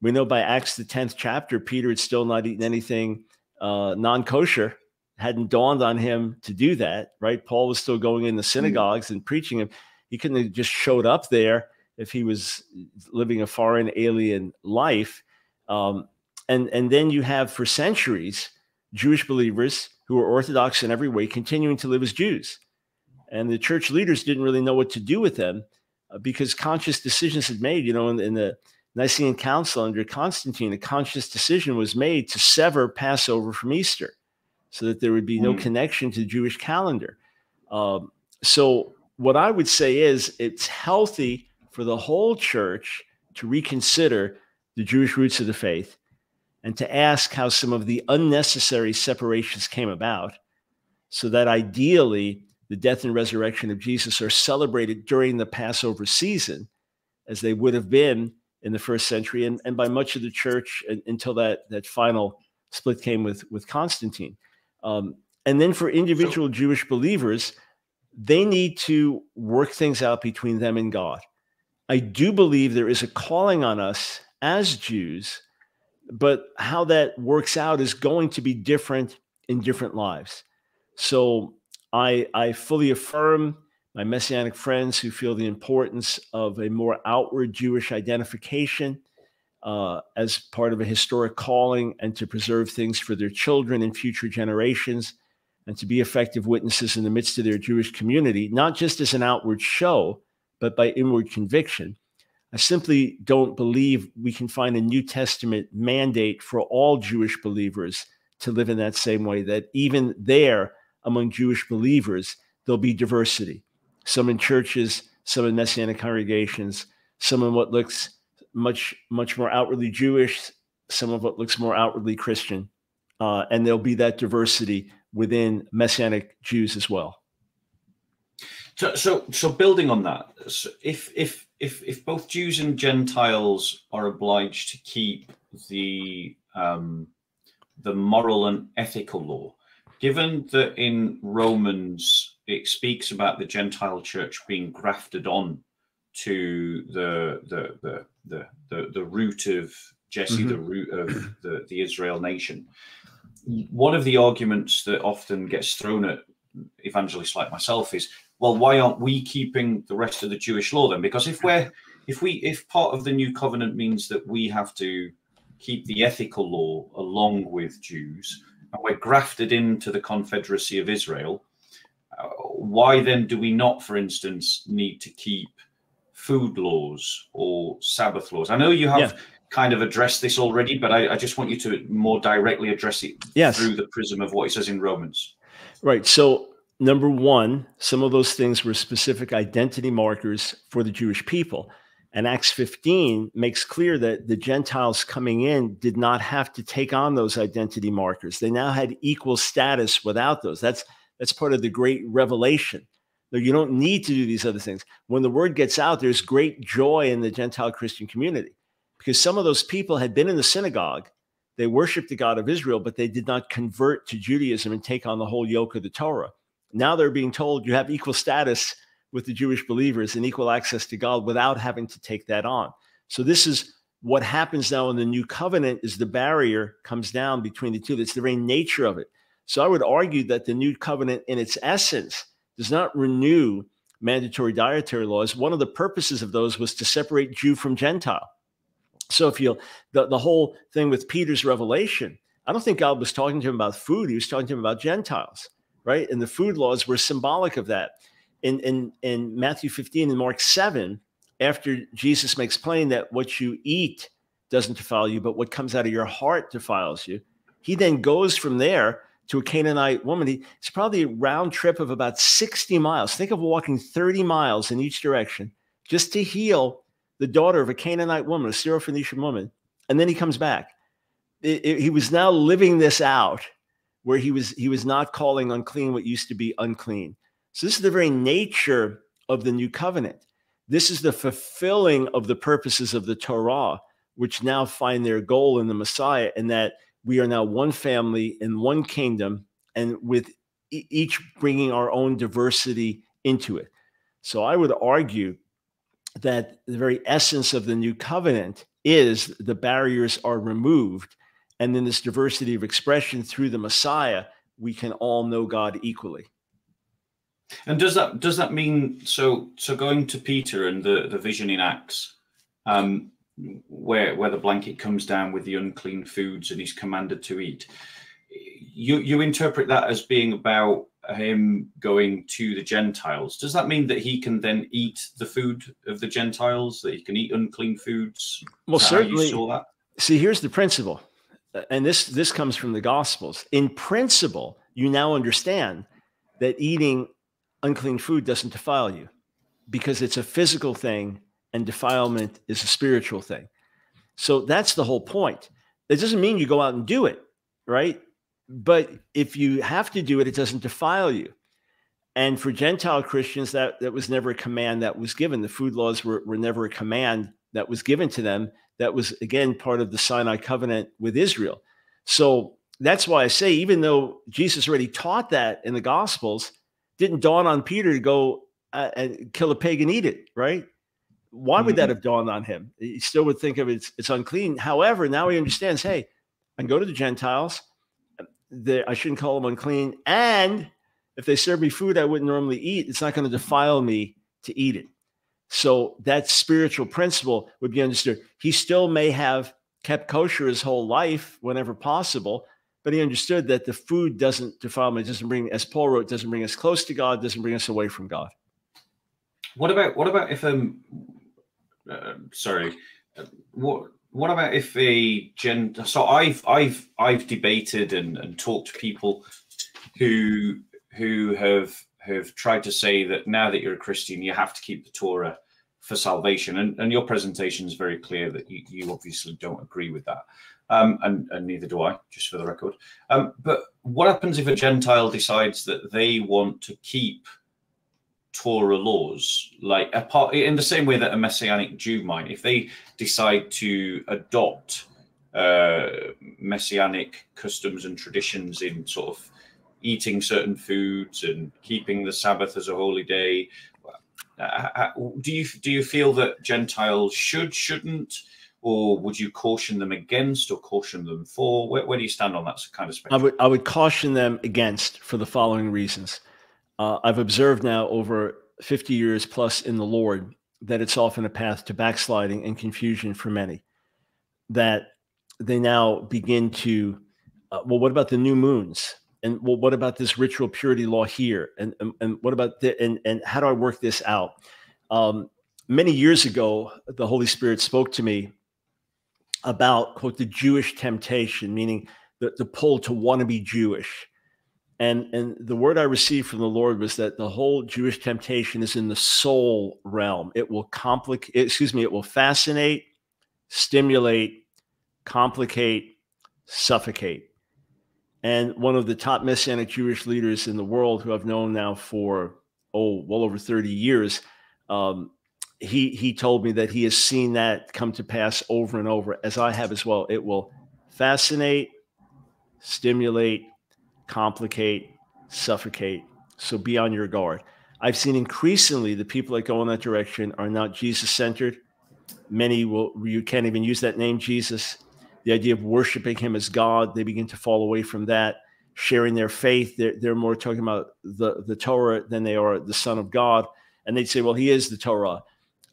We know by Acts, the 10th chapter, Peter had still not eaten anything uh, non kosher, hadn't dawned on him to do that, right? Paul was still going in the hmm. synagogues and preaching him. He couldn't have just showed up there if he was living a foreign alien life. Um, and, and then you have for centuries Jewish believers who were Orthodox in every way, continuing to live as Jews. And the church leaders didn't really know what to do with them because conscious decisions had made, you know, in, in, the Nicene Council under Constantine, a conscious decision was made to sever Passover from Easter so that there would be no mm. connection to the Jewish calendar. Um, so, what I would say is it's healthy for the whole church to reconsider the Jewish roots of the faith and to ask how some of the unnecessary separations came about, so that ideally the death and resurrection of Jesus are celebrated during the Passover season, as they would have been in the first century and, and by much of the church until that, that final split came with, with Constantine. Um, and then for individual so, Jewish believers, they need to work things out between them and God. I do believe there is a calling on us as Jews but how that works out is going to be different in different lives. So I, I fully affirm my Messianic friends who feel the importance of a more outward Jewish identification uh, as part of a historic calling and to preserve things for their children and future generations and to be effective witnesses in the midst of their Jewish community, not just as an outward show, but by inward conviction. I simply don't believe we can find a New Testament mandate for all Jewish believers to live in that same way, that even there, among Jewish believers, there'll be diversity. Some in churches, some in messianic congregations, some in what looks much, much more outwardly Jewish, some of what looks more outwardly Christian. Uh, and there'll be that diversity within messianic Jews as well. So, so, so building on that, so if if if if both Jews and Gentiles are obliged to keep the um, the moral and ethical law, given that in Romans it speaks about the Gentile church being grafted on to the the the the the, the root of Jesse, mm-hmm. the root of the, the Israel nation. One of the arguments that often gets thrown at evangelists like myself is well, why aren't we keeping the rest of the Jewish law then? Because if we're if we if part of the new covenant means that we have to keep the ethical law along with Jews, and we're grafted into the confederacy of Israel, uh, why then do we not, for instance, need to keep food laws or Sabbath laws? I know you have yeah. kind of addressed this already, but I, I, just want you to more directly address it yes. through the prism of what it says in Romans. Right. So number one, some of those things were specific identity markers for the Jewish people. And Acts 15 makes clear that the Gentiles coming in did not have to take on those identity markers. They now had equal status without those. That's that's part of the great revelation. No, you don't need to do these other things. When the word gets out, there's great joy in the Gentile Christian community because some of those people had been in the synagogue, they worshiped the God of Israel, but they did not convert to Judaism and take on the whole yoke of the Torah. Now they're being told you have equal status with the Jewish believers and equal access to God without having to take that on. So this is what happens now in the new covenant is the barrier comes down between the two. That's the very nature of it. So I would argue that the new covenant in its essence does not renew mandatory dietary laws, one of the purposes of those was to separate Jew from Gentile. So if you the, the whole thing with Peter's revelation, I don't think God was talking to him about food. He was talking to him about Gentiles, right? And the food laws were symbolic of that. In in in Matthew 15 and Mark 7, after Jesus makes plain that what you eat doesn't defile you, but what comes out of your heart defiles you. He then goes from there to a Canaanite woman. He, it's probably a round trip of about 60 miles. Think of walking 30 miles in each direction just to heal the daughter of a Canaanite woman, a Syrophoenician woman. And then he comes back. It, it, he was now living this out where he was he was not calling unclean what used to be unclean. So this is the very nature of the new covenant. This is the fulfilling of the purposes of the Torah, which now find their goal in the Messiah, and that we are now one family in one kingdom, and with each bringing our own diversity into it. So I would argue that the very essence of the new covenant is the barriers are removed. And in this diversity of expression through the Messiah, we can all know God equally. And does that does that mean so so going to Peter and the, the vision in Acts, um, where where the blanket comes down with the unclean foods and he's commanded to eat, you you interpret that as being about him going to the Gentiles, does that mean that he can then eat the food of the Gentiles? That he can eat unclean foods? Well, certainly. See, here's the principle, and this this comes from the Gospels. In principle, you now understand that eating unclean food doesn't defile you, because it's a physical thing, and defilement is a spiritual thing. So that's the whole point. It doesn't mean you go out and do it, right? but if you have to do it, it doesn't defile you. And for Gentile Christians, that, that was never a command that was given. The food laws were, were never a command that was given to them. That was, again, part of the Sinai covenant with Israel. So that's why I say, even though Jesus already taught that in the Gospels, didn't dawn on Peter to go uh, and kill a pig and eat it, right? Why would mm-hmm. that have dawned on him? He still would think of it, it's, it's unclean. However, now he understands, hey, I can go to the Gentiles I shouldn't call them unclean. And if they serve me food I wouldn't normally eat, it's not going to defile me to eat it. So that spiritual principle would be understood. He still may have kept kosher his whole life whenever possible, but he understood that the food doesn't defile me. Doesn't bring, as Paul wrote, doesn't bring us close to God, doesn't bring us away from God. What about what about if um, uh, sorry, what what about if a gen? So I've I've I've debated and, and talked to people who who have have tried to say that now that you're a Christian, you have to keep the Torah for salvation. And, and your presentation is very clear that you, you obviously don't agree with that. Um, and, and neither do I, just for the record. Um, but what happens if a Gentile decides that they want to keep Torah laws, like in the same way that a Messianic Jew might, if they decide to adopt uh, Messianic customs and traditions in sort of eating certain foods and keeping the Sabbath as a holy day. Uh, uh do you do you feel that Gentiles should shouldn't, or would you caution them against or caution them for? Where, where do you stand on that kind of spectrum? I would I would caution them against for the following reasons uh, I've observed now over 50 years plus in the Lord that it's often a path to backsliding and confusion for many. That they now begin to, uh, well, what about the new moons? And well, what about this ritual purity law here? And and, and what about the, and and how do I work this out? Um, many years ago, the Holy Spirit spoke to me about quote the Jewish temptation, meaning the, the pull to want to be Jewish and and the word I received from the Lord was that the whole Jewish temptation is in the soul realm. It will complicate, excuse me, it will fascinate, stimulate, complicate, suffocate. And one of the top Messianic Jewish leaders in the world, who I've known now for oh well over thirty years, um, he he told me that he has seen that come to pass over and over, as I have as well. It will fascinate, stimulate, complicate, suffocate. So be on your guard. I've seen increasingly the people that go in that direction are not Jesus centered. Many will, you can't even use that name, Jesus. The idea of worshiping him as God, they begin to fall away from that. Sharing their faith, they're, they're more talking about the, the Torah than they are the Son of God. and they'd say, well, he is the Torah.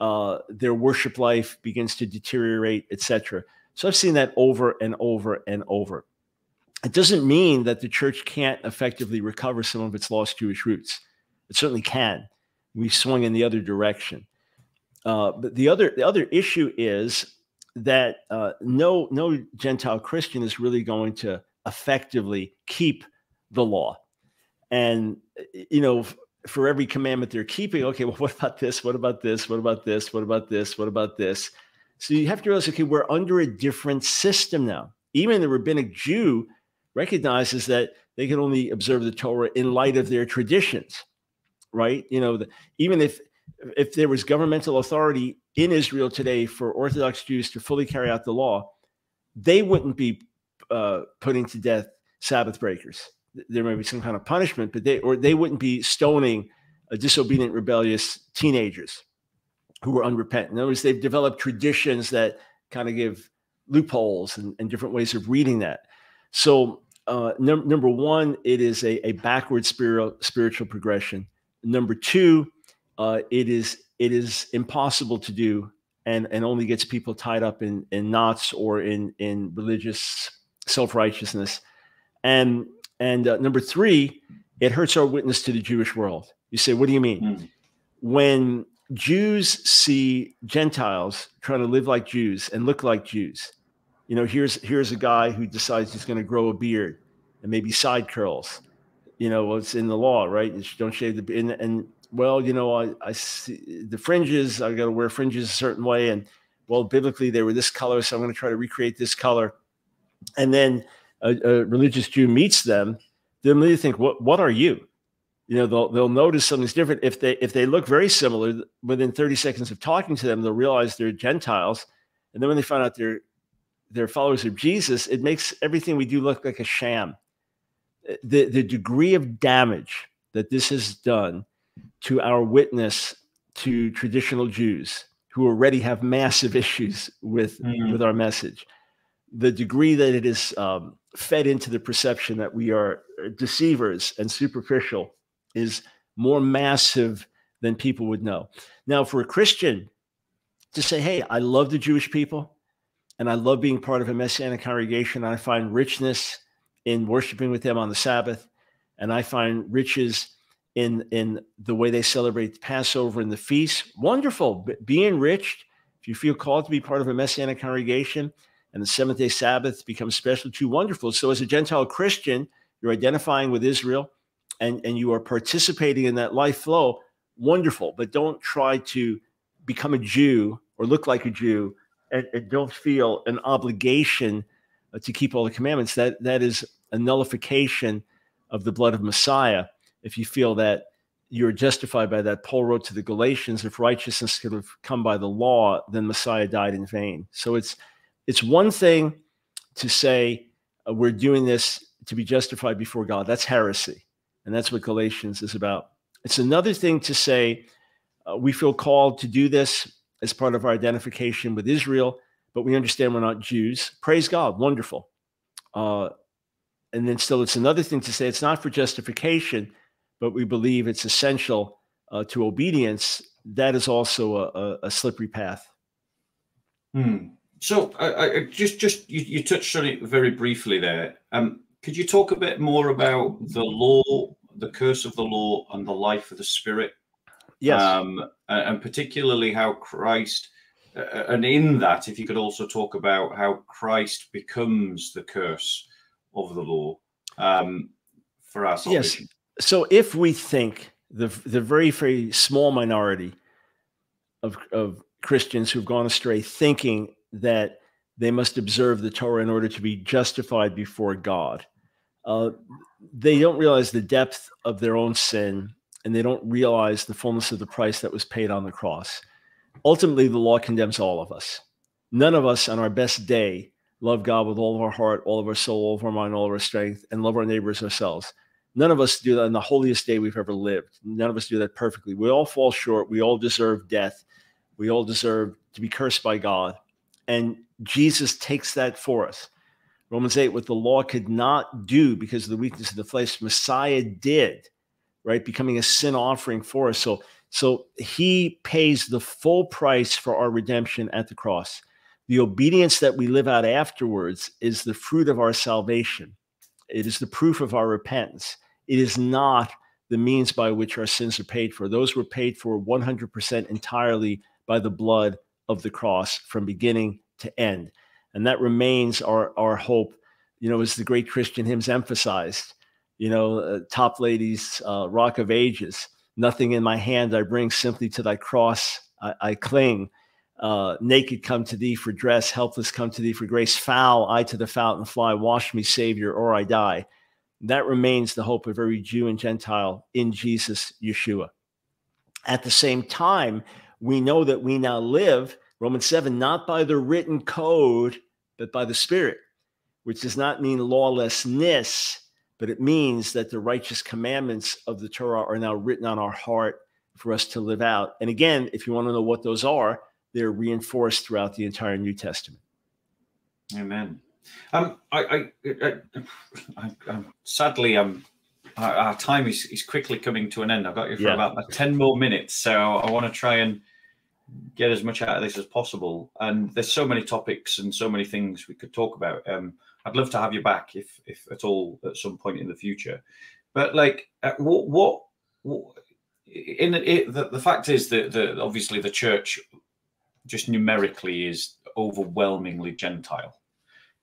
Uh, their worship life begins to deteriorate, etc. So I've seen that over and over and over. It doesn't mean that the church can't effectively recover some of its lost Jewish roots. It certainly can. We swung in the other direction. Uh, but the other the other issue is that uh, no no Gentile Christian is really going to effectively keep the law, and you know for every commandment they're keeping, okay, well, what about this? What about this? What about this? What about this? What about this? So you have to realize, okay, we're under a different system now. Even the rabbinic Jew recognizes that they can only observe the Torah in light of their traditions, right? You know, the, even if if there was governmental authority in Israel today for Orthodox Jews to fully carry out the law, they wouldn't be uh, putting to death Sabbath breakers. There may be some kind of punishment, but they or they wouldn't be stoning disobedient, rebellious teenagers who were unrepentant. In other words, they've developed traditions that kind of give loopholes and, and different ways of reading that. So, uh, num- number one, it is a, a backward spiritual spiritual progression. Number two, uh, it is it is impossible to do and and only gets people tied up in in knots or in in religious self-righteousness and and uh, number three it hurts our witness to the jewish world you say what do you mean mm. when jews see gentiles trying to live like jews and look like jews you know here's here's a guy who decides he's going to grow a beard and maybe side curls you know it's in the law right you don't shave the and, and well, you know, I, I see the fringes, I got to wear fringes a certain way. And well, biblically, they were this color. So I'm going to try to recreate this color. And then a, a religious Jew meets them. They'll immediately think, what, what are you? You know, they'll, they'll notice something's different. If they, if they look very similar within 30 seconds of talking to them, they'll realize they're Gentiles. And then when they find out they're, they're followers of Jesus, it makes everything we do look like a sham. The, the degree of damage that this has done to our witness to traditional Jews who already have massive issues with mm-hmm. with our message. The degree that it is um, fed into the perception that we are uh, deceivers and superficial is more massive than people would know. Now, for a Christian to say, "Hey, I love the Jewish people, and I love being part of a messianic congregation. I find richness in worshiping with them on the Sabbath, and I find riches." in in the way they celebrate Passover and the feast. Wonderful. Be enriched. If you feel called to be part of a messianic congregation and the seventh day Sabbath becomes special too wonderful. So as a Gentile Christian, you're identifying with Israel and, and you are participating in that life flow, wonderful. But don't try to become a Jew or look like a Jew and, and don't feel an obligation uh, to keep all the commandments. That that is a nullification of the blood of Messiah if you feel that you're justified by that. Paul wrote to the Galatians, if righteousness could have come by the law, then Messiah died in vain. So it's it's one thing to say uh, we're doing this to be justified before God. That's heresy. And that's what Galatians is about. It's another thing to say uh, we feel called to do this as part of our identification with Israel, but we understand we're not Jews. Praise God. Wonderful. Uh, and then still, it's another thing to say it's not for justification but we believe it's essential uh, to obedience, that is also a, a slippery path. Hmm. So, I, just just you, you, touched on it very briefly there. Um, could you talk a bit more about the law, the curse of the law, and the life of the Spirit? Yes. Um, and particularly how Christ, uh, and in that, if you could also talk about how Christ becomes the curse of the law um, for us. Yes so if we think the the very very small minority of of Christians who've gone astray thinking that they must observe the Torah in order to be justified before God, uh, they don't realize the depth of their own sin and they don't realize the fullness of the price that was paid on the cross. Ultimately, the law condemns all of us. None of us on our best day love God with all of our heart, all of our soul, all of our mind, all of our strength, and love our neighbors ourselves. None of us do that on the holiest day we've ever lived. None of us do that perfectly. We all fall short. We all deserve death. We all deserve to be cursed by God. And Jesus takes that for us. Romans 8, what the law could not do because of the weakness of the flesh, Messiah did, right? Becoming a sin offering for us. So So he pays the full price for our redemption at the cross. The obedience that we live out afterwards is the fruit of our salvation. It is the proof of our repentance. It is not the means by which our sins are paid for. Those were paid for 100% entirely by the blood of the cross from beginning to end. And that remains our, our hope, you know, as the great Christian hymns emphasized, you know, uh, Toplady's, uh, Rock of Ages, nothing in my hand I bring, simply to thy cross I, I cling uh, naked come to thee for dress, helpless come to thee for grace, foul I to the fountain fly, wash me, Savior, or I die. That remains the hope of every Jew and Gentile in Jesus, Yeshua. At the same time, we know that we now live, Romans 7, not by the written code, but by the Spirit, which does not mean lawlessness, but it means that the righteous commandments of the Torah are now written on our heart for us to live out. And again, if you want to know what those are, they're reinforced throughout the entire New Testament. Amen. Um, I, I, I, I, sadly, um, our, our, time is, is quickly coming to an end. I've got you for yeah. about ten more minutes, so I want to try and get as much out of this as possible. And there's so many topics and so many things we could talk about. Um, I'd love to have you back if, if at all, at some point in the future. But like, uh, what, what, what in it, the, the fact is that, that obviously the church just numerically is overwhelmingly Gentile.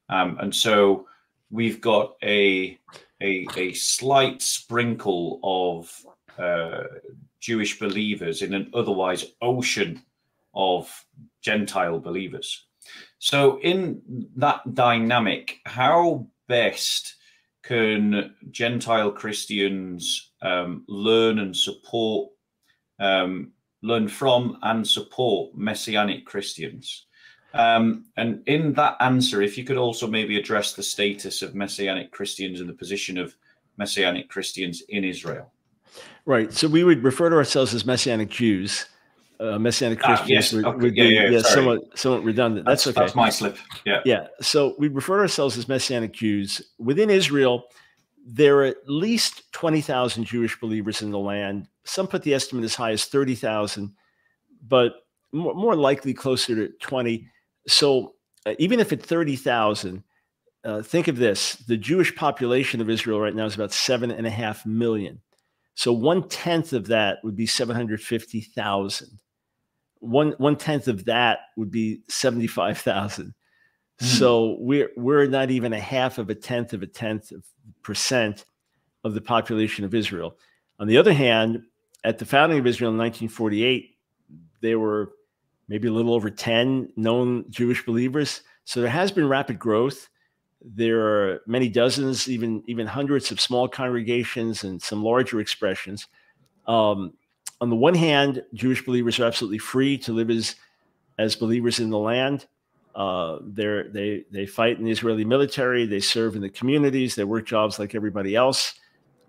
Um, and so we've got a, a, a slight sprinkle of uh, Jewish believers in an otherwise ocean of Gentile believers. So, in that dynamic, how best can Gentile Christians um, learn and support um, learn from and support Messianic Christians? Um, and in that answer, if you could also maybe address the status of Messianic Christians and the position of Messianic Christians in Israel. Right. So we would refer to ourselves as Messianic Jews. Uh, Messianic ah, Christians yes. would, okay. would yeah, be yeah, yeah, somewhat, somewhat redundant. That's, that's, okay. That's my slip. Yeah. Yeah. So we refer to ourselves as Messianic Jews. Within Israel, there are at least 20,000 Jewish believers in the land. Some put the estimate as high as 30,000, but more, more, likely closer to 20. So uh, even if it's 30,000, uh, think of this the Jewish population of Israel right now is about seven and a half million. So one tenth of that would be 750,000. One one tenth of that would be 75,000. Mm. So we're we're not even a half of a tenth of a tenth of percent of the population of Israel. On the other hand, at the founding of Israel in 1948, there were maybe a little over 10 known Jewish believers. So there has been rapid growth. There are many dozens, even even hundreds of small congregations and some larger expressions. Um, on the one hand, Jewish believers are absolutely free to live as as believers in the land. Uh, they they fight in the Israeli military. They serve in the communities. They work jobs like everybody else.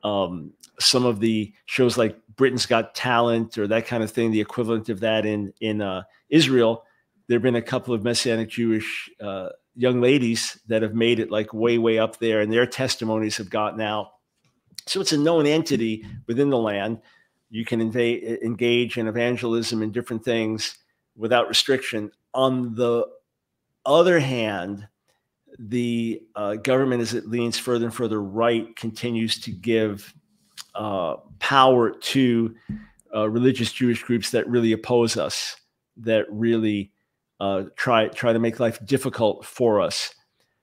Um, some of the shows like Britain's Got Talent or that kind of thing, the equivalent of that in in uh, Israel. There have been a couple of Messianic Jewish uh, young ladies that have made it like way way up there, and their testimonies have gotten out. So it's a known entity within the land. You can engage in evangelism and different things without restriction. On the other hand, the uh, government, as it leans further and further right, continues to give uh, power to uh, religious Jewish groups that really oppose us, that really uh, try try to make life difficult for us.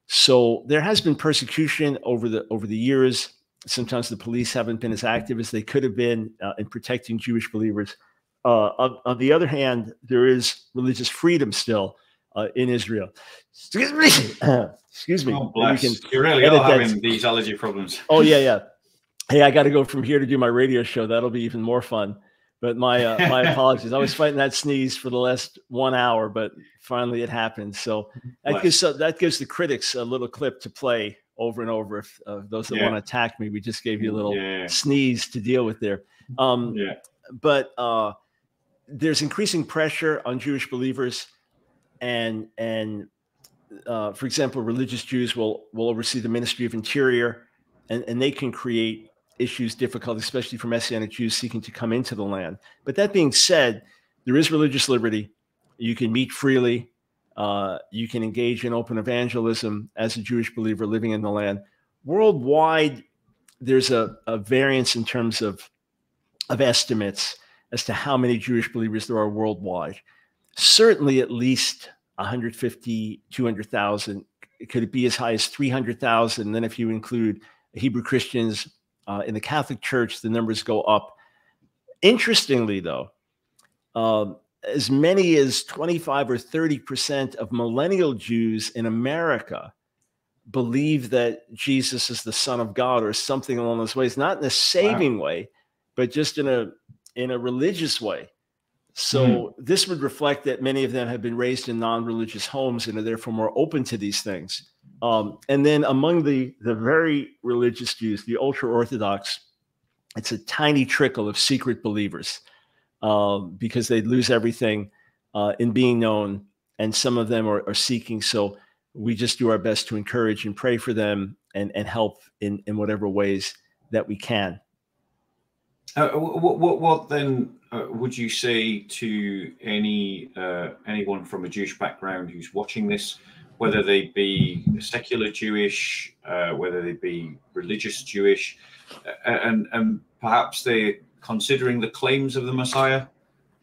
So there has been persecution over the over the years. Sometimes the police haven't been as active as they could have been uh, in protecting Jewish believers. Uh, on, on, the other hand, there is religious freedom still uh, in Israel. Excuse me. Excuse me. Oh, bless. You You're really all having that. these allergy problems. Oh yeah, yeah. Hey, I got to go from here to do my radio show. That'll be even more fun. But my uh, my apologies. I was fighting that sneeze for the last one hour, but finally it happened. So that gives uh, that gives the critics a little clip to play over and over. If uh, those that yeah. want to attack me, we just gave you a little yeah. sneeze to deal with there. Um, yeah. But uh, there's increasing pressure on Jewish believers and and uh, for example, religious Jews will will oversee the Ministry of Interior, and, and they can create issues difficult, especially for Messianic Jews seeking to come into the land. But that being said, there is religious liberty. You can meet freely. Uh, you can engage in open evangelism as a Jewish believer living in the land. Worldwide, there's a, a variance in terms of, of estimates as to how many Jewish believers there are worldwide. Certainly, at least 150, 200,000. Could it be as high as 300,000? Then, if you include Hebrew Christians uh, in the Catholic Church, the numbers go up. Interestingly, though, uh, as many as 25 or 30% of millennial Jews in America believe that Jesus is the Son of God or something along those ways, not in a saving wow. way, but just in a in a religious way. So mm. this would reflect that many of them have been raised in non-religious homes and are therefore more open to these things. Um, and then among the the very religious Jews, the ultra orthodox, it's a tiny trickle of secret believers um, because they lose everything uh, in being known, and some of them are, are, seeking. So we just do our best to encourage and pray for them and and help in in whatever ways that we can. Uh, what, what, what then uh, would you say to any uh, anyone from a Jewish background who's watching this, whether they be secular Jewish, uh, whether they be religious Jewish, uh, and and perhaps they considering the claims of the Messiah,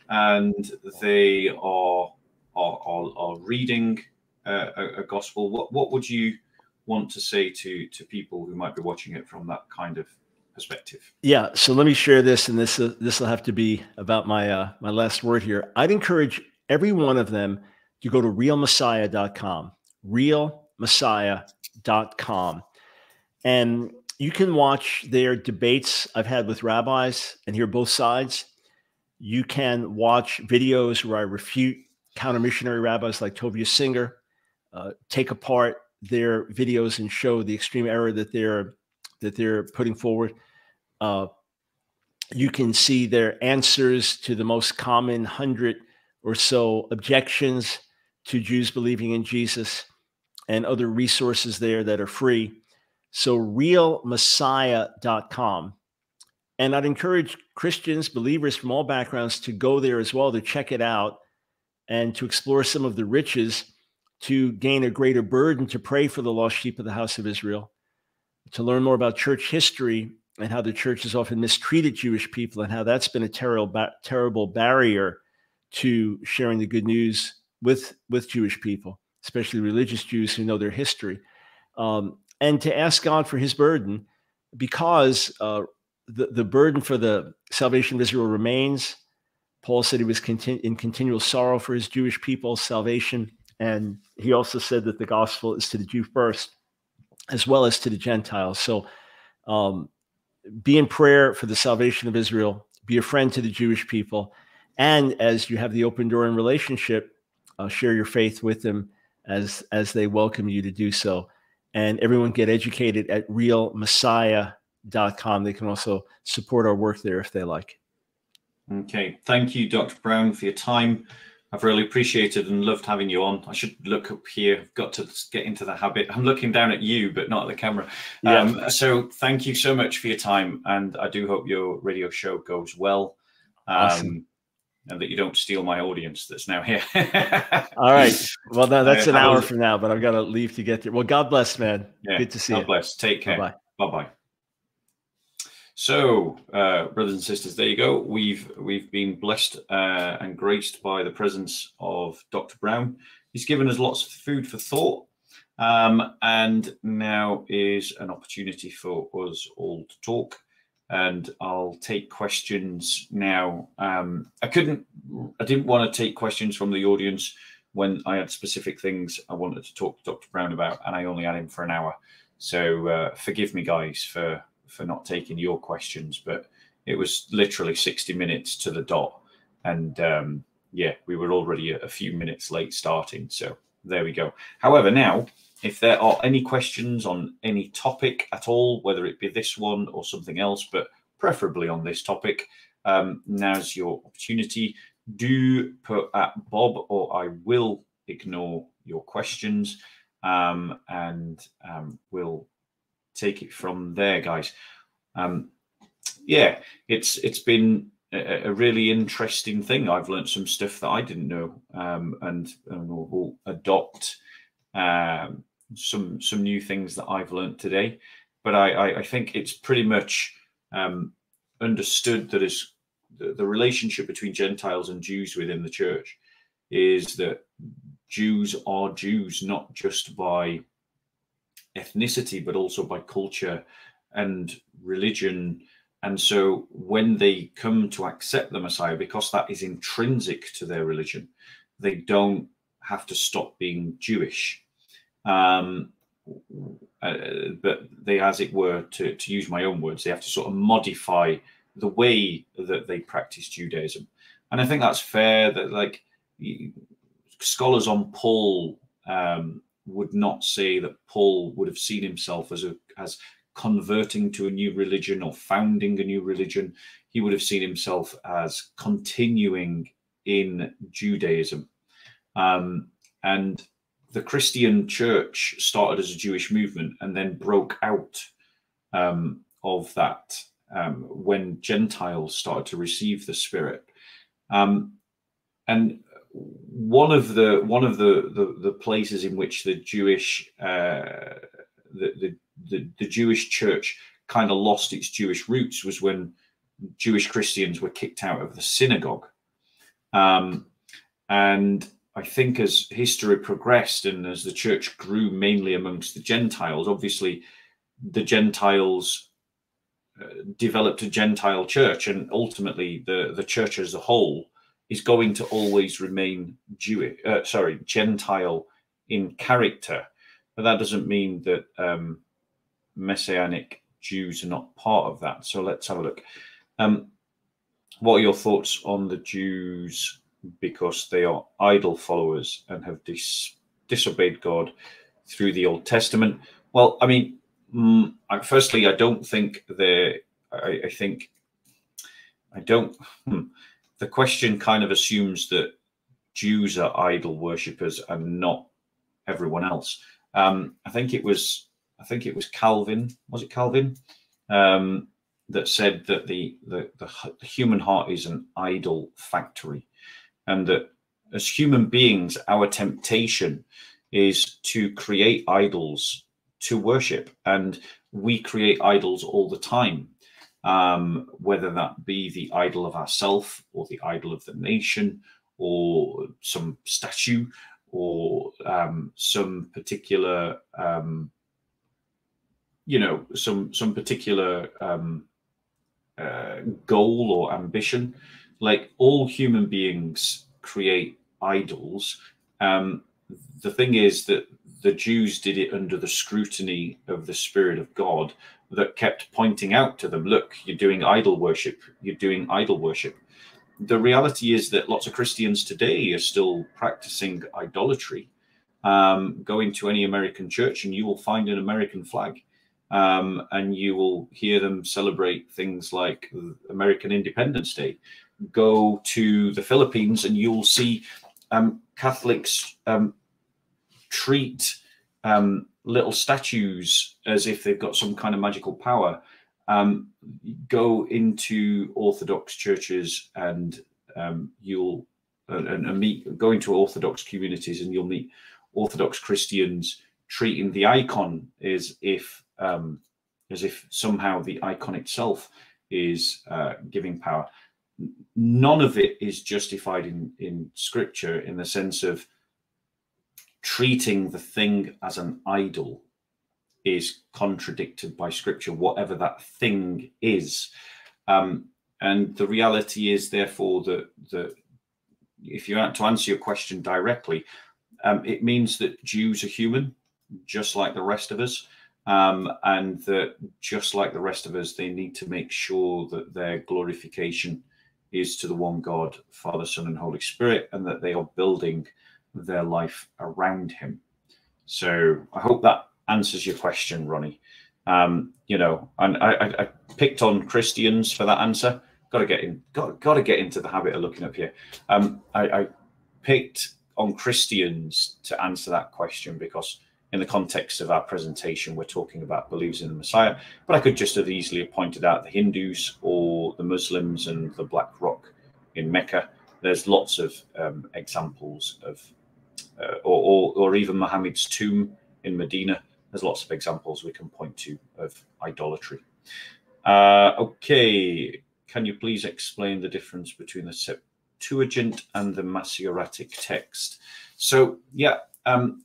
and they are are, are, are reading uh, a, a, gospel. What what would you want to say to to people who might be watching it from that kind of perspective? Yeah. So let me share this, and this uh, this will have to be about my uh, my last word here. I'd encourage every one of them to go to realmessiah.com, realmessiah.com, and you can watch their debates I've had with rabbis and hear both sides. You can watch videos where I refute counter missionary rabbis like Tovia Singer, uh, take apart their videos and show the extreme error that they're that they're putting forward. Uh, you can see their answers to the most common hundred or so objections to Jews believing in Jesus and other resources there that are free. So, realmessiah.com. And I'd encourage Christians, believers from all backgrounds to go there as well to check it out and to explore some of the riches to gain a greater burden to pray for the lost sheep of the house of Israel, to learn more about church history and how the church has often mistreated Jewish people and how that's been a terrible, terrible barrier to sharing the good news with, with Jewish people, especially religious Jews who know their history. Um, and to ask God for his burden because uh, the, the burden for the salvation of Israel remains. Paul said he was conti- in continual sorrow for his Jewish people's salvation. And he also said that the gospel is to the Jew first, as well as to the Gentiles. So um, be in prayer for the salvation of Israel, be a friend to the Jewish people. And as you have the open door in relationship, uh, share your faith with them as, as they welcome you to do so and everyone get educated at realmessiah.com. They can also support our work there if they like. Okay. Thank you, Dr. Brown, for your time. I've really appreciated and loved having you on. I should look up here. I've got to get into the habit. I'm looking down at you, but not at the camera. Yeah. Um, so thank you so much for your time. And I do hope your radio show goes well. Um, awesome and that you don't steal my audience that's now here. All right. Well, that's an hour from now, but I've got to leave to get there. Well, God bless, man. Yeah, Good to see God you. God bless. Take care. Bye bye. So, uh, brothers and sisters, there you go. We've we've been blessed uh, and graced by the presence of Dr. Brown. He's given us lots of food for thought, um, and now is an opportunity for us all to talk and I'll take questions now. Um, I couldn't, I didn't want to take questions from the audience when I had specific things I wanted to talk to Dr. Brown about, and I only had him for an hour. So uh, forgive me, guys, for for not taking your questions, but it was literally 60 minutes to the dot, and um, yeah, we were already a few minutes late starting. So there we go. However, now if there are any questions on any topic at all, whether it be this one or something else, but preferably on this topic, um, now's your opportunity. Do put at Bob, or I will ignore your questions um, and um, we'll take it from there, guys. Um, yeah, it's it's been a, a, really interesting thing. I've learned some stuff that I didn't know, um, and, and will adopt um, some some new things that I've learned today. But I, I, I think it's pretty much um, understood that is the, the relationship between Gentiles and Jews within the church is that Jews are Jews not just by ethnicity but also by culture and religion. And so when they come to accept the Messiah, because that is intrinsic to their religion, they don't have to stop being Jewish. Um, uh, but they, as it were, to, to use my own words, they have to sort of modify the way that they practice Judaism. And I think that's fair that, like, scholars on Paul um, would not say that Paul would have seen himself as a as converting to a new religion or founding a new religion. He would have seen himself as continuing in Judaism. Um, and the Christian church started as a Jewish movement and then broke out um, of that um, when Gentiles started to receive the Spirit. Um, and one of the one of the, the, the places in which the Jewish uh, the, the, the the Jewish church kind of lost its Jewish roots was when Jewish Christians were kicked out of the synagogue. Um, and I think as history progressed and as the church grew mainly amongst the Gentiles, obviously the Gentiles uh, developed a Gentile church, and ultimately the the church as a whole is going to always remain Jewish, uh, sorry, Gentile in character. But that doesn't mean that um, Messianic Jews are not part of that. So let's have a look. Um, what are your thoughts on the Jews because they are idol followers and have dis- disobeyed God through the Old Testament? Well, I mean, mm, firstly, I don't think the I, I think I don't. Hmm, the question kind of assumes that Jews are idol worshippers and not everyone else. Um, I think it was I think it was Calvin. Was it Calvin um, that said that the, the the human heart is an idol factory, and that as human beings, our temptation is to create idols to worship, and we create idols all the time um, whether that be the idol of ourself or the idol of the nation or some statue or um, some particular um, you know some some particular um, uh, goal or ambition like all human beings create idols um, the thing is that the jews did it under the scrutiny of the spirit of god that kept pointing out to them, look, you're doing idol worship, you're doing idol worship. The reality is that lots of Christians today are still practicing idolatry. Um, go into any American church and you will find an American flag. Um, and you will hear them celebrate things like American Independence Day. Go to the Philippines and you'll see um, Catholics um, treat um, little statues as if they've got some kind of magical power. Um, go into Orthodox churches and um, you'll and, and, meet go into Orthodox communities and you'll meet Orthodox Christians treating the icon as if um, as if somehow the icon itself is uh, giving power. None of it is justified in in Scripture in the sense of treating the thing as an idol is contradicted by scripture, whatever that thing is. Um, and the reality is, therefore, that, that if you want to answer your question directly, um, it means that Jews are human, just like the rest of us. Um, and that just like the rest of us, they need to make sure that their glorification is to the one God, Father, Son, and Holy Spirit, and that they are building their life around him. So I hope that answers your question, Ronnie. Um, you know, and I, I, picked on Christians for that answer. Got to get in. Got got to get into the habit of looking up here. Um, I, I picked on Christians to answer that question because in the context of our presentation, we're talking about believers in the Messiah, but I could just have easily pointed out the Hindus or the Muslims and the Black Rock in Mecca. There's lots of um, examples of, uh, or, or, or even Muhammad's tomb in Medina. There's lots of examples we can point to of idolatry. Uh, okay, can you please explain the difference between the Septuagint and the Masoretic text? So, yeah, um,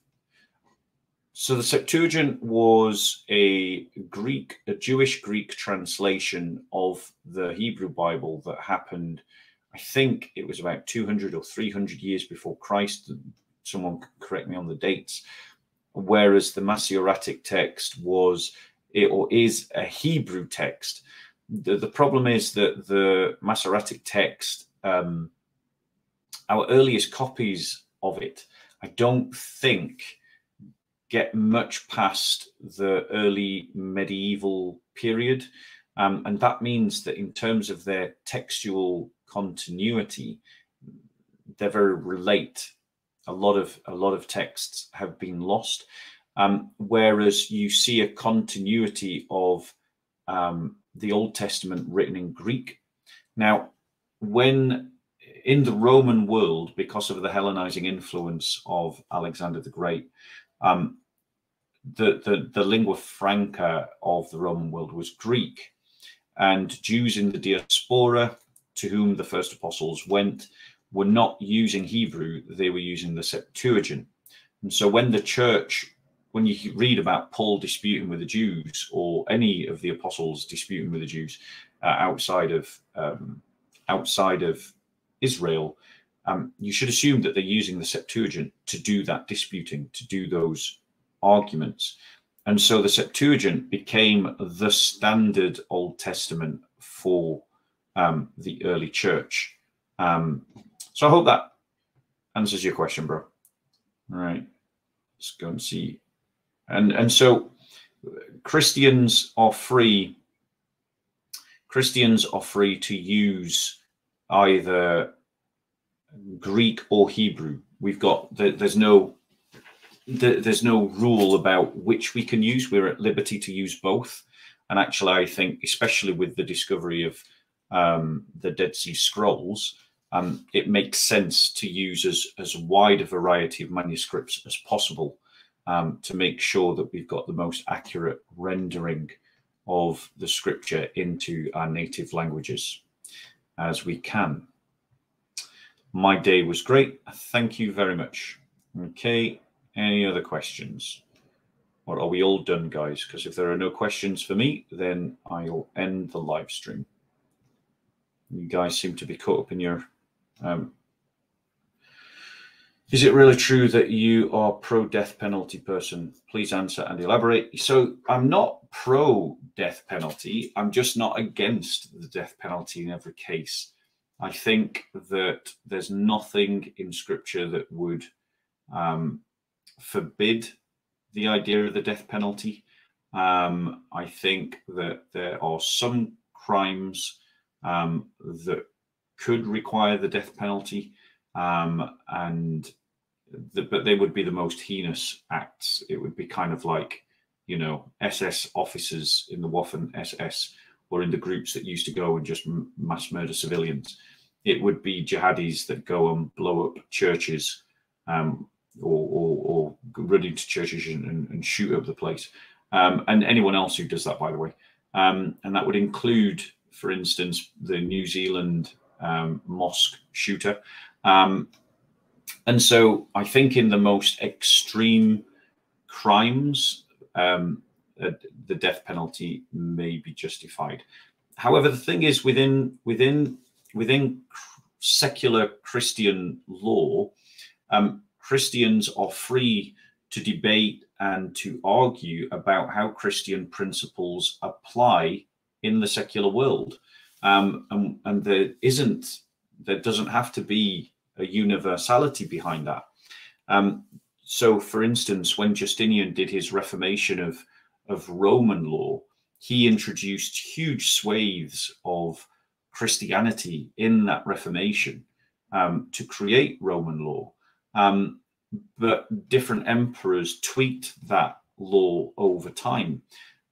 so the Septuagint was a Greek, a Jewish Greek translation of the Hebrew Bible that happened, I think it was about 200 or 300 years before Christ. Someone correct me on the dates. Whereas the Masoretic text was it or is a Hebrew text. The, the problem is that the Masoretic text, um, our earliest copies of it, I don't think get much past the early medieval period. Um, and that means that in terms of their textual continuity, they're very relate. A lot of a lot of texts have been lost, um, whereas you see a continuity of um, the Old Testament written in Greek. Now, when in the Roman world, because of the Hellenizing influence of Alexander the Great, um, the, the, the lingua franca of the Roman world was Greek, and Jews in the diaspora to whom the first apostles went were not using Hebrew, they were using the Septuagint. And so when the church, when you read about Paul disputing with the Jews or any of the apostles disputing with the Jews uh, outside of um, outside of Israel, um, you should assume that they're using the Septuagint to do that disputing, to do those arguments. And so the Septuagint became the standard Old Testament for um, the early church. Um, so I hope that answers your question, bro. All right. Let's go and see. And and so Christians are free. Christians are free to use either Greek or Hebrew. We've got there's no there's no rule about which we can use. We're at liberty to use both. And actually, I think, especially with the discovery of um, the Dead Sea Scrolls, um, it makes sense to use as, as wide a variety of manuscripts as possible um, to make sure that we've got the most accurate rendering of the scripture into our native languages as we can. My day was great. Thank you very much. Okay, any other questions? Or are we all done, guys? Because if there are no questions for me, then I'll end the live stream. You guys seem to be caught up in your. Um, is it really true that you are pro death penalty person? Please answer and elaborate. So I'm not pro death penalty. I'm just not against the death penalty in every case. I think that there's nothing in scripture that would um, forbid the idea of the death penalty. Um, I think that there are some crimes um, that could require the death penalty, um, and the, but they would be the most heinous acts. It would be kind of like, you know, SS officers in the Waffen SS or in the groups that used to go and just mass murder civilians. It would be jihadis that go and blow up churches um, or, or, or run into churches and, and, shoot up the place. Um, and anyone else who does that, by the way. Um, and that would include, for instance, the New Zealand um, mosque shooter. Um, and so I think in the most extreme crimes, um, uh, the death penalty may be justified. However, the thing is within within within secular Christian law, um, Christians are free to debate and to argue about how Christian principles apply in the secular world. Um, and, and there isn't, there doesn't have to be a universality behind that. Um, so, for instance, when Justinian did his reformation of, of Roman law, he introduced huge swathes of Christianity in that reformation um, to create Roman law. Um, but different emperors tweaked that law over time.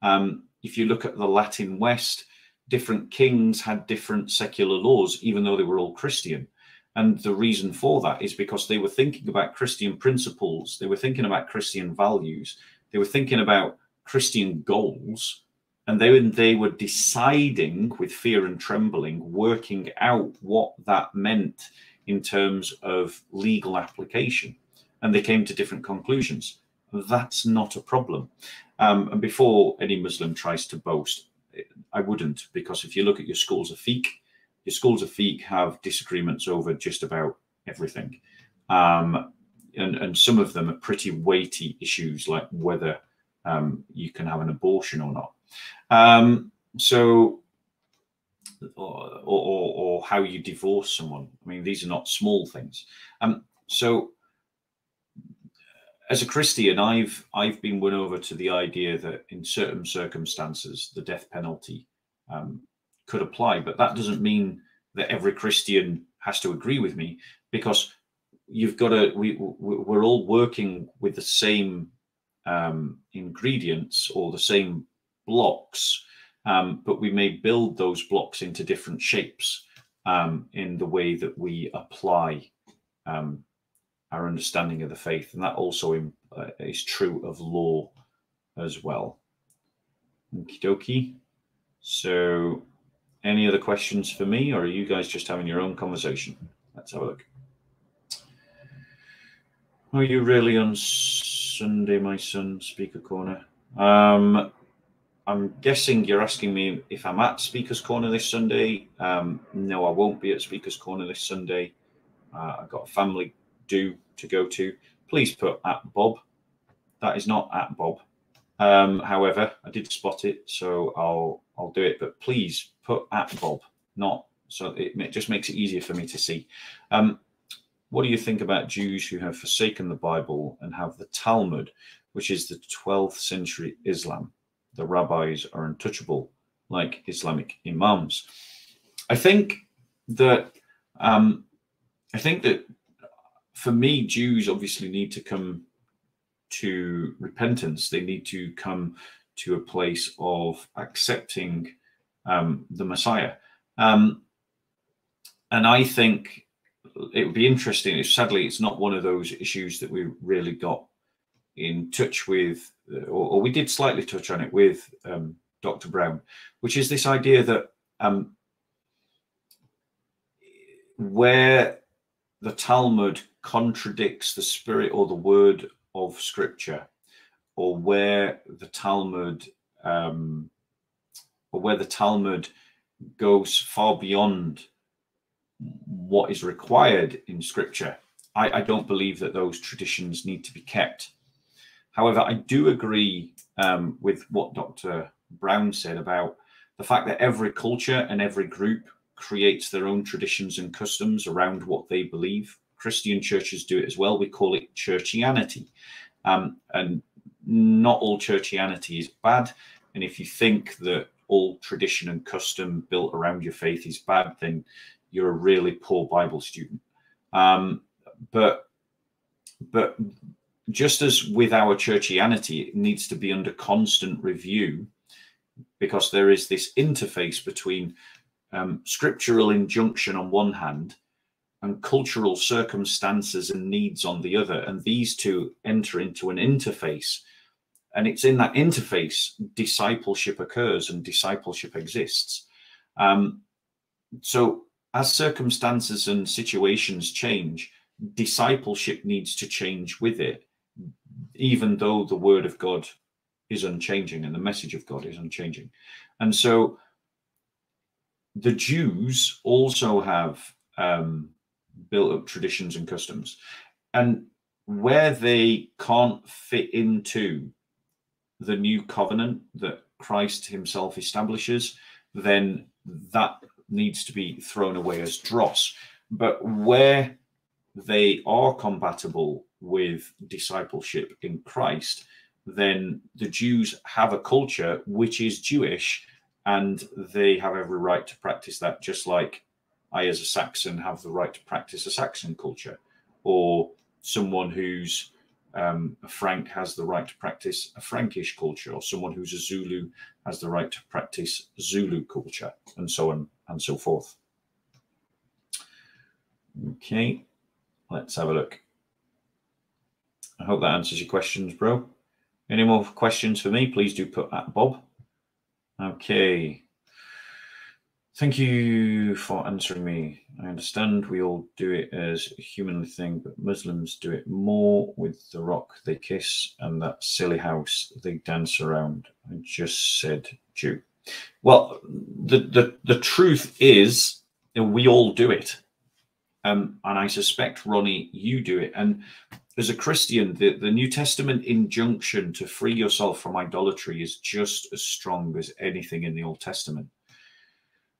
Um, if you look at the Latin West, different kings had different secular laws, even though they were all Christian. And the reason for that is because they were thinking about Christian principles, they were thinking about Christian values, they were thinking about Christian goals, and they, they were deciding with fear and trembling, working out what that meant in terms of legal application. And they came to different conclusions. That's not a problem. Um, and before any Muslim tries to boast, I wouldn't, because if you look at your schools of fiqh, your schools of fiqh have disagreements over just about everything. Um, and, and some of them are pretty weighty issues like whether um, you can have an abortion or not. Um, so, or, or, or, how you divorce someone. I mean, these are not small things. Um, so, as a Christian, I've I've been won over to the idea that in certain circumstances the death penalty um, could apply, but that doesn't mean that every Christian has to agree with me because you've got to we we're all working with the same um, ingredients or the same blocks, um, but we may build those blocks into different shapes um, in the way that we apply um, our understanding of the faith, and that also uh, is true of law as well. Okie dokie. So, any other questions for me, or are you guys just having your own conversation? Let's have a look. Are you really on Sunday, my son? Speaker corner. Um, I'm guessing you're asking me if I'm at Speaker's Corner this Sunday. Um, no, I won't be at Speaker's Corner this Sunday. Uh, I've got a family do to go to, please put at Bob. That is not at Bob. Um, however, I did spot it, so I'll I'll do it. But please put at Bob, not so it, it just makes it easier for me to see. Um, what do you think about Jews who have forsaken the Bible and have the Talmud, which is the 12th century Islam? The rabbis are untouchable, like Islamic imams. I think that um, I think that for me, Jews obviously need to come to repentance. They need to come to a place of accepting um, the Messiah. Um, and I think it would be interesting if sadly it's not one of those issues that we really got in touch with, or, or we did slightly touch on it with um, Dr. Brown, which is this idea that um, where the Talmud contradicts the spirit or the word of scripture or where the talmud um, or where the talmud goes far beyond what is required in scripture I, I don't believe that those traditions need to be kept however i do agree um, with what dr brown said about the fact that every culture and every group creates their own traditions and customs around what they believe Christian churches do it as well. We call it churchianity. Um, and not all churchianity is bad. And if you think that all tradition and custom built around your faith is bad, then you're a really poor Bible student. Um, but but just as with our churchianity, it needs to be under constant review because there is this interface between um, scriptural injunction on one hand and cultural circumstances and needs on the other. And these two enter into an interface. And it's in that interface discipleship occurs and discipleship exists. Um, so, as circumstances and situations change, discipleship needs to change with it, even though the word of God is unchanging and the message of God is unchanging. And so, the Jews also have um, built up traditions and customs. And where they can't fit into the new covenant that Christ himself establishes, then that needs to be thrown away as dross. But where they are compatible with discipleship in Christ, then the Jews have a culture which is Jewish and they have every right to practice that, just like I, as a Saxon, have the right to practice a Saxon culture, or someone who's um, a Frank has the right to practice a Frankish culture, or someone who's a Zulu has the right to practice Zulu culture, and so on and so forth. Okay, let's have a look. I hope that answers your questions, bro. Any more questions for me? Please do put at Bob. Okay. Thank you for answering me. I understand we all do it as a human thing, but Muslims do it more with the rock they kiss and that silly house they dance around. I just said Jew. Well, the the, the truth is we all do it. Um, and I suspect, Ronnie, you do it. And as a Christian, the, the New Testament injunction to free yourself from idolatry is just as strong as anything in the Old Testament.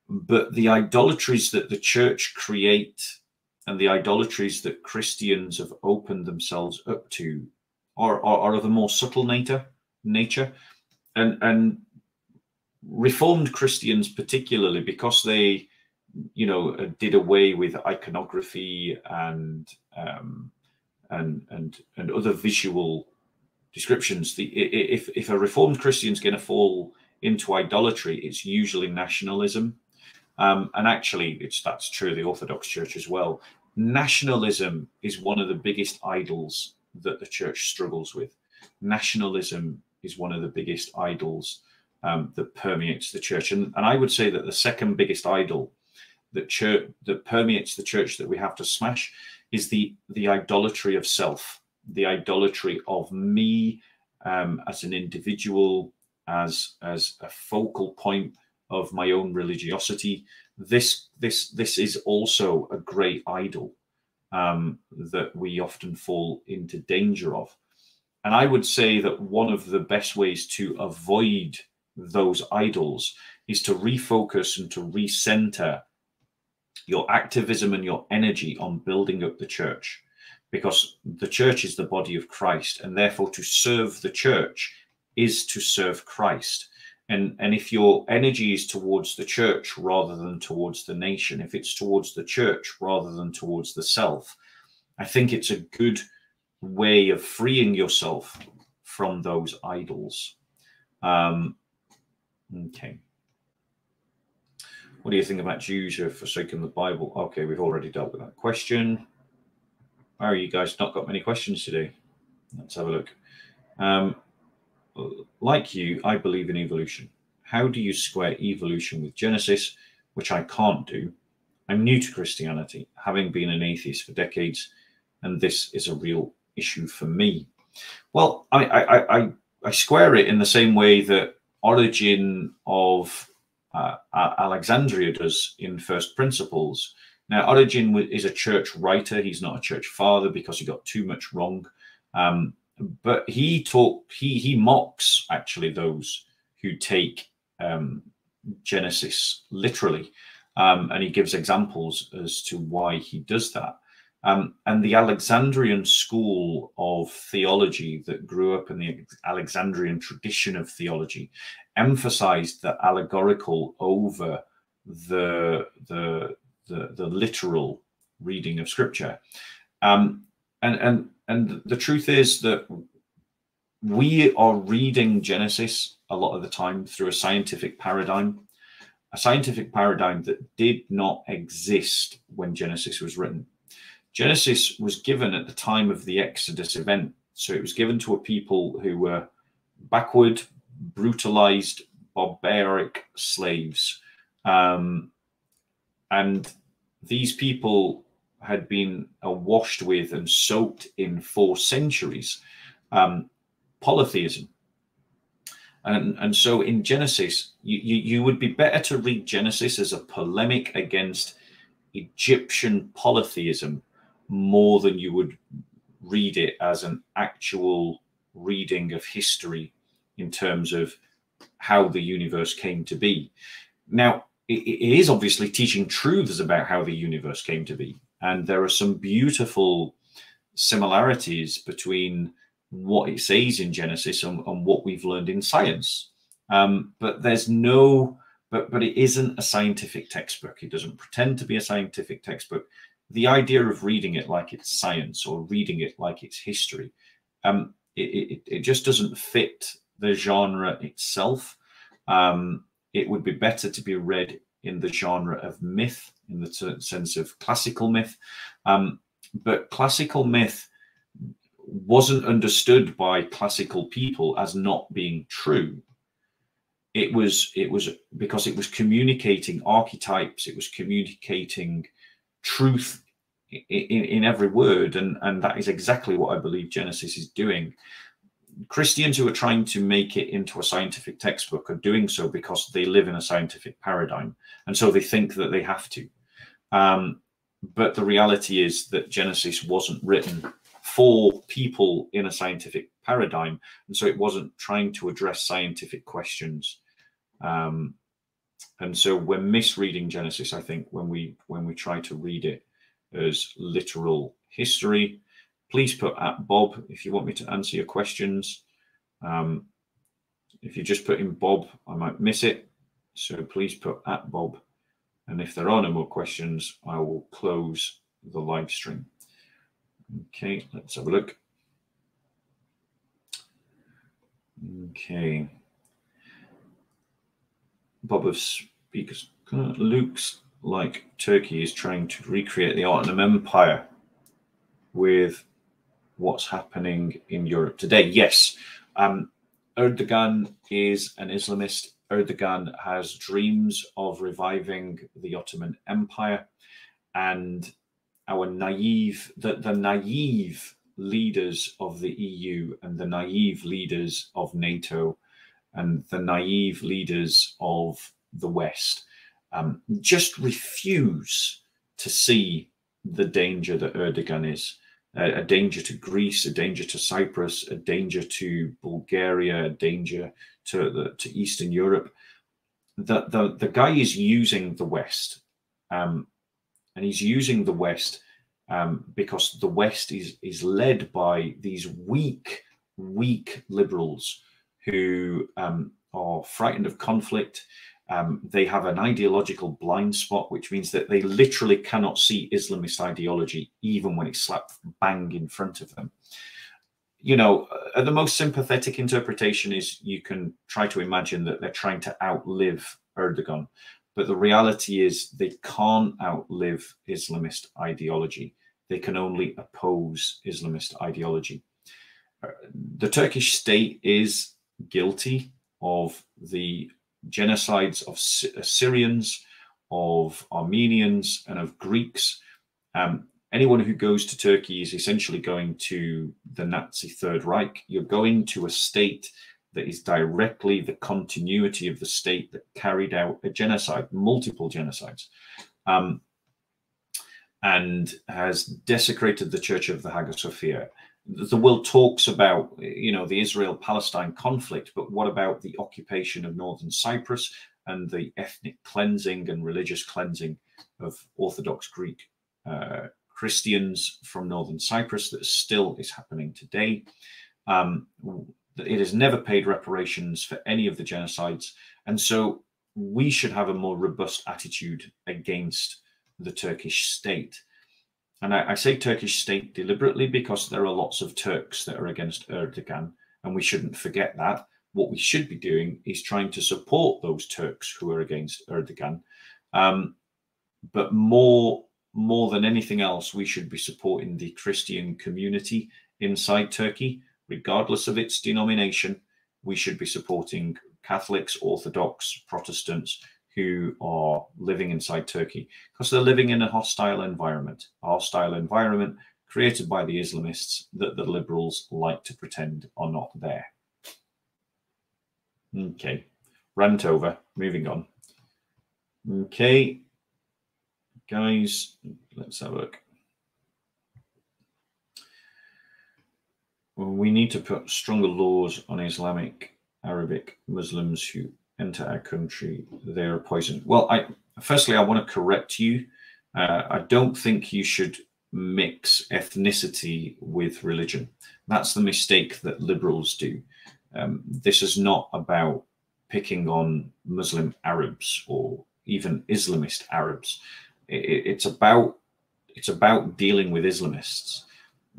But the idolatries that the church create and the idolatries that Christians have opened themselves up to are, are, are of a more subtle nature, nature. And, and Reformed Christians, particularly because they, you know, did away with iconography and um, and and and other visual descriptions. The if if a reformed Christian's going to fall into idolatry, it's usually nationalism, um, and actually, it's that's true of the Orthodox Church as well. Nationalism is one of the biggest idols that the church struggles with. Nationalism is one of the biggest idols um, that permeates the church, and and I would say that the second biggest idol that church that permeates the church that we have to smash is the the idolatry of self, the idolatry of me um, as an individual, as as a focal point of my own religiosity. This this this is also a great idol um, that we often fall into danger of. And I would say that one of the best ways to avoid those idols is to refocus and to recenter your activism and your energy on building up the church because the church is the body of Christ and therefore to serve the church is to serve Christ. And and if your energy is towards the church rather than towards the nation if it's towards the church rather than towards the self i think it's a good way of freeing yourself from those idols. Um okay what do you think about Jews who have forsaken the Bible? Okay, we've already dealt with that question. Are you guys not got many questions today? Let's have a look. Um, like you, I believe in evolution. How do you square evolution with Genesis, which I can't do? I'm new to Christianity, having been an atheist for decades, and this is a real issue for me. Well, I, I, I, I square it in the same way that Origen of Alexandria does in First Principles. Now, Origen is a church writer. He's not a church father because he got too much wrong. Um, but he taught he he mocks actually those who take um, Genesis literally, um, and he gives examples as to why he does that. Um, and the Alexandrian school of theology that grew up in the Alexandrian tradition of theology emphasized the allegorical over the the the, the literal reading of scripture. Um, and and and the truth is that we are reading genesis a lot of the time through a scientific paradigm a scientific paradigm that did not exist when genesis was written genesis was given at the time of the exodus event so it was given to a people who were backward brutalized, barbaric slaves. Um, and these people had been uh, washed with and soaked in for centuries um, polytheism. And, and so in Genesis, you, you, you would be better to read Genesis as a polemic against Egyptian polytheism more than you would read it as an actual reading of history in terms of how the universe came to be. Now, it, is obviously teaching truths about how the universe came to be. And there are some beautiful similarities between what it says in Genesis and, and what we've learned in science. Um, but there's no, but, but it isn't a scientific textbook. It doesn't pretend to be a scientific textbook. The idea of reading it like it's science or reading it like it's history, um, it, it, it just doesn't fit the genre itself. Um, it would be better to be read in the genre of myth, in the sense of classical myth. Um, but classical myth wasn't understood by classical people as not being true. It was it was because it was communicating archetypes. It was communicating truth in, in, every word, and and that is exactly what I believe Genesis is doing. Christians who are trying to make it into a scientific textbook are doing so because they live in a scientific paradigm, and so they think that they have to. Um, but the reality is that Genesis wasn't written for people in a scientific paradigm, and so it wasn't trying to address scientific questions. Um, and so we're misreading Genesis, I think, when we when we try to read it as literal history. Please put at Bob if you want me to answer your questions. Um, if you just put in Bob, I might miss it. So please put at Bob. And if there are no more questions, I will close the live stream. Okay, let's have a look. Okay. Bob of Speakers. Looks like Turkey is trying to recreate the Ottoman Empire with what's happening in Europe today. Yes, um, Erdogan is an Islamist. Erdogan has dreams of reviving the Ottoman Empire, and our naive, the, the naive leaders of the EU and the naive leaders of NATO and the naive leaders of the West um, just refuse to see the danger that Erdogan is. A, a, danger to Greece, a danger to Cyprus, a danger to Bulgaria, a danger to the, to Eastern Europe. The, the, the guy is using the West um, and he's using the West um, because the West is is led by these weak, weak liberals who um, are frightened of conflict. Um, they have an ideological blind spot, which means that they literally cannot see Islamist ideology, even when it's slapped bang in front of them. You know, uh, the most sympathetic interpretation is you can try to imagine that they're trying to outlive Erdogan. But the reality is they can't outlive Islamist ideology. They can only oppose Islamist ideology. Uh, the Turkish state is guilty of the genocides of Syrians, of Armenians, and of Greeks. Um, anyone who goes to Turkey is essentially going to the Nazi Third Reich. You're going to a state that is directly the continuity of the state that carried out a genocide, multiple genocides, um, and has desecrated the Church of the Hagia Sophia. The world talks about, you know, the Israel-Palestine conflict, but what about the occupation of northern Cyprus and the ethnic cleansing and religious cleansing of Orthodox Greek uh, Christians from northern Cyprus that still is happening today? Um, it has never paid reparations for any of the genocides. And so we should have a more robust attitude against the Turkish state. And I, I, say Turkish state deliberately because there are lots of Turks that are against Erdogan, and we shouldn't forget that. What we should be doing is trying to support those Turks who are against Erdogan. Um, but more, more than anything else, we should be supporting the Christian community inside Turkey regardless of its denomination, we should be supporting Catholics, Orthodox, Protestants who are living inside Turkey because they're living in a hostile environment, a hostile environment created by the Islamists that the liberals like to pretend are not there. Okay, rant over, moving on. Okay, guys, let's have a look. we need to put stronger laws on Islamic, Arabic Muslims who enter our country. They are poisoned. Well, I firstly I want to correct you. Uh, I don't think you should mix ethnicity with religion. That's the mistake that liberals do. Um, this is not about picking on Muslim Arabs or even Islamist Arabs. It, it's about it's about dealing with Islamists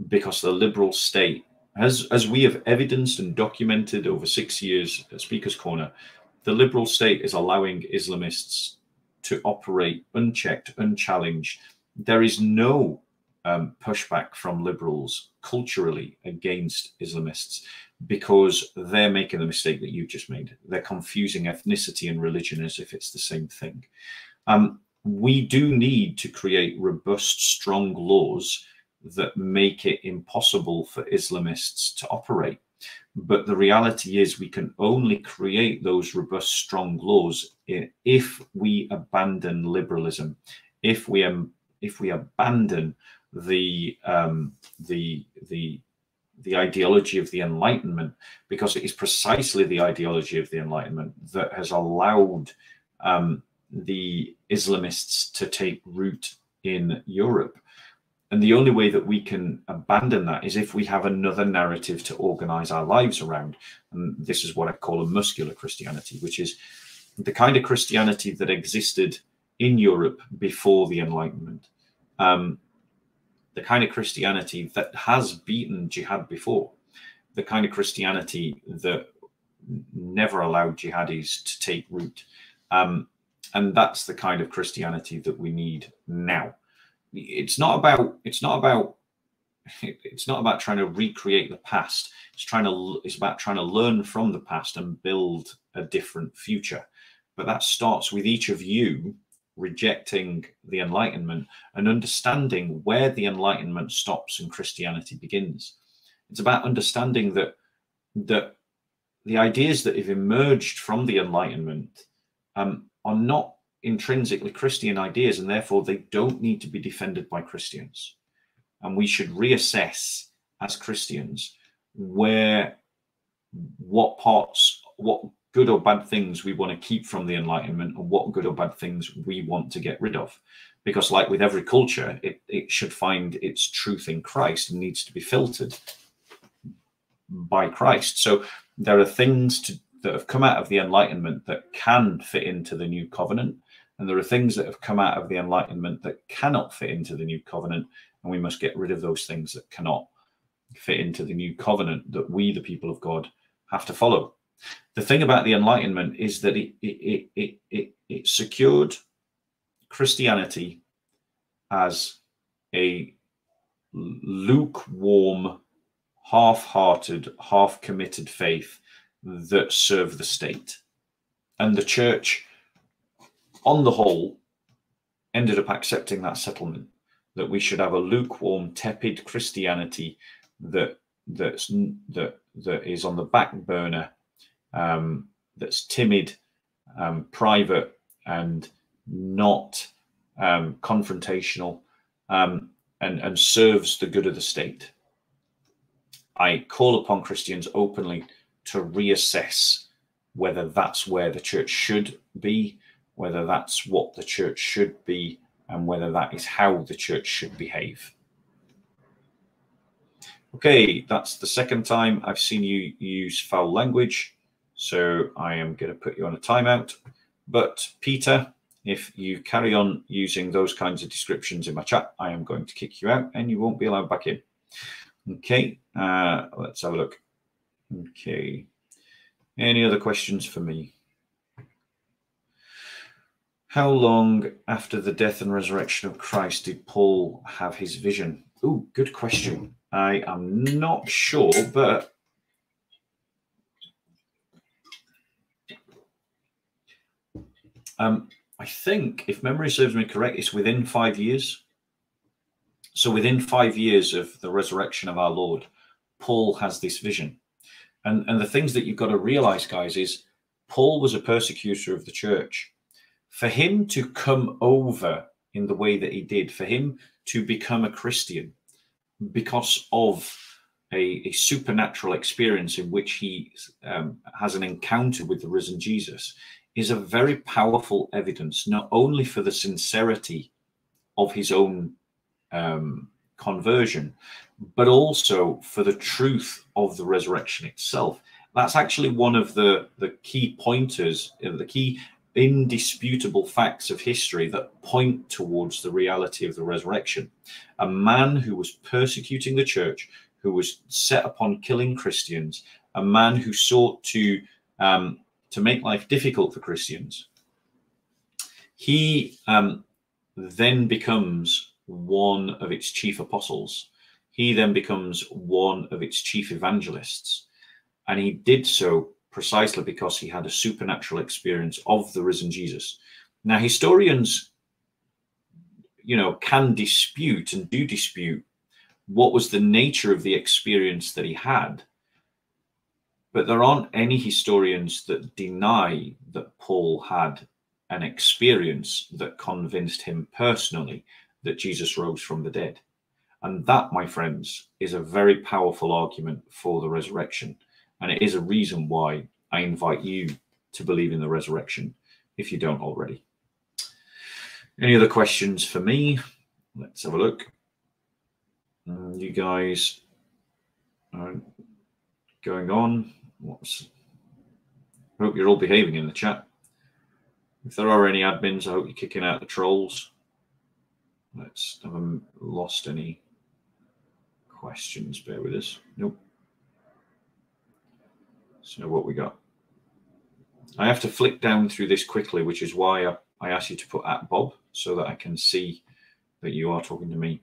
because the liberal state, as as we have evidenced and documented over six years at Speaker's Corner, the liberal state is allowing Islamists to operate unchecked, unchallenged. There is no um, pushback from liberals culturally against Islamists because they're making the mistake that you just made. They're confusing ethnicity and religion as if it's the same thing. Um, we do need to create robust, strong laws that make it impossible for Islamists to operate. But the reality is, we can only create those robust, strong laws if we abandon liberalism, if we um, if we abandon the um, the the the ideology of the Enlightenment, because it is precisely the ideology of the Enlightenment that has allowed um, the Islamists to take root in Europe. And the only way that we can abandon that is if we have another narrative to organize our lives around. And this is what I call a muscular Christianity, which is the kind of Christianity that existed in Europe before the Enlightenment. Um, the kind of Christianity that has beaten jihad before, the kind of Christianity that never allowed jihadis to take root. Um, and that's the kind of Christianity that we need now. It's not about it's not about it's not about trying to recreate the past. It's trying to it's about trying to learn from the past and build a different future. But that starts with each of you rejecting the Enlightenment and understanding where the Enlightenment stops and Christianity begins. It's about understanding that that the ideas that have emerged from the Enlightenment um, are not intrinsically Christian ideas, and therefore they don't need to be defended by Christians. And we should reassess as Christians where what parts, what good or bad things we want to keep from the Enlightenment and what good or bad things we want to get rid of. Because, like with every culture, it, it should find its truth in Christ and needs to be filtered by Christ. So there are things to, that have come out of the Enlightenment that can fit into the new covenant. And there are things that have come out of the Enlightenment that cannot fit into the new covenant. And we must get rid of those things that cannot fit into the new covenant that we, the people of God, have to follow. The thing about the Enlightenment is that it it it it, it secured Christianity as a lukewarm, half-hearted, half-committed faith that served the state, and the church, on the whole, ended up accepting that settlement that we should have a lukewarm, tepid Christianity that that's that that is on the back burner um, that's timid, um, private, and not um, confrontational, um, and, and serves the good of the state. I call upon Christians openly to reassess whether that's where the church should be, whether that's what the church should be, and whether that is how the church should behave. Okay, that's the second time I've seen you use foul language. So I am going to put you on a timeout. But Peter, if you carry on using those kinds of descriptions in my chat, I am going to kick you out and you won't be allowed back in. Okay, uh, let's have a look. Okay. Any other questions for me? How long after the death and resurrection of Christ did Paul have his vision? Oh, good question. I am not sure, but Um, I think, if memory serves me correct, it's within five years. So within five years of the resurrection of our Lord, Paul has this vision. And, and the things that you've got to realize, guys, is Paul was a persecutor of the church. For him to come over in the way that he did, for him to become a Christian because of a, a supernatural experience in which he um, has an encounter with the risen Jesus, is a very powerful evidence, not only for the sincerity of his own um, conversion, but also for the truth of the resurrection itself. That's actually one of the, the key pointers, uh, the key indisputable facts of history that point towards the reality of the resurrection. A man who was persecuting the church, who was set upon killing Christians, a man who sought to um, to make life difficult for Christians. He um, then becomes one of its chief apostles. He then becomes one of its chief evangelists. And he did so precisely because he had a supernatural experience of the risen Jesus. Now, historians, you know, can dispute and do dispute what was the nature of the experience that he had. But there aren't any historians that deny that Paul had an experience that convinced him personally that Jesus rose from the dead. And that, my friends, is a very powerful argument for the resurrection. And it is a reason why I invite you to believe in the resurrection if you don't already. Any other questions for me? Let's have a look. Uh, you guys are going on. What's I hope you're all behaving in the chat. If there are any admins, I hope you're kicking out the trolls. Let's haven't lost any questions. Bear with us. Nope. So what we got? I have to flick down through this quickly, which is why I, I asked you to put at Bob so that I can see that you are talking to me.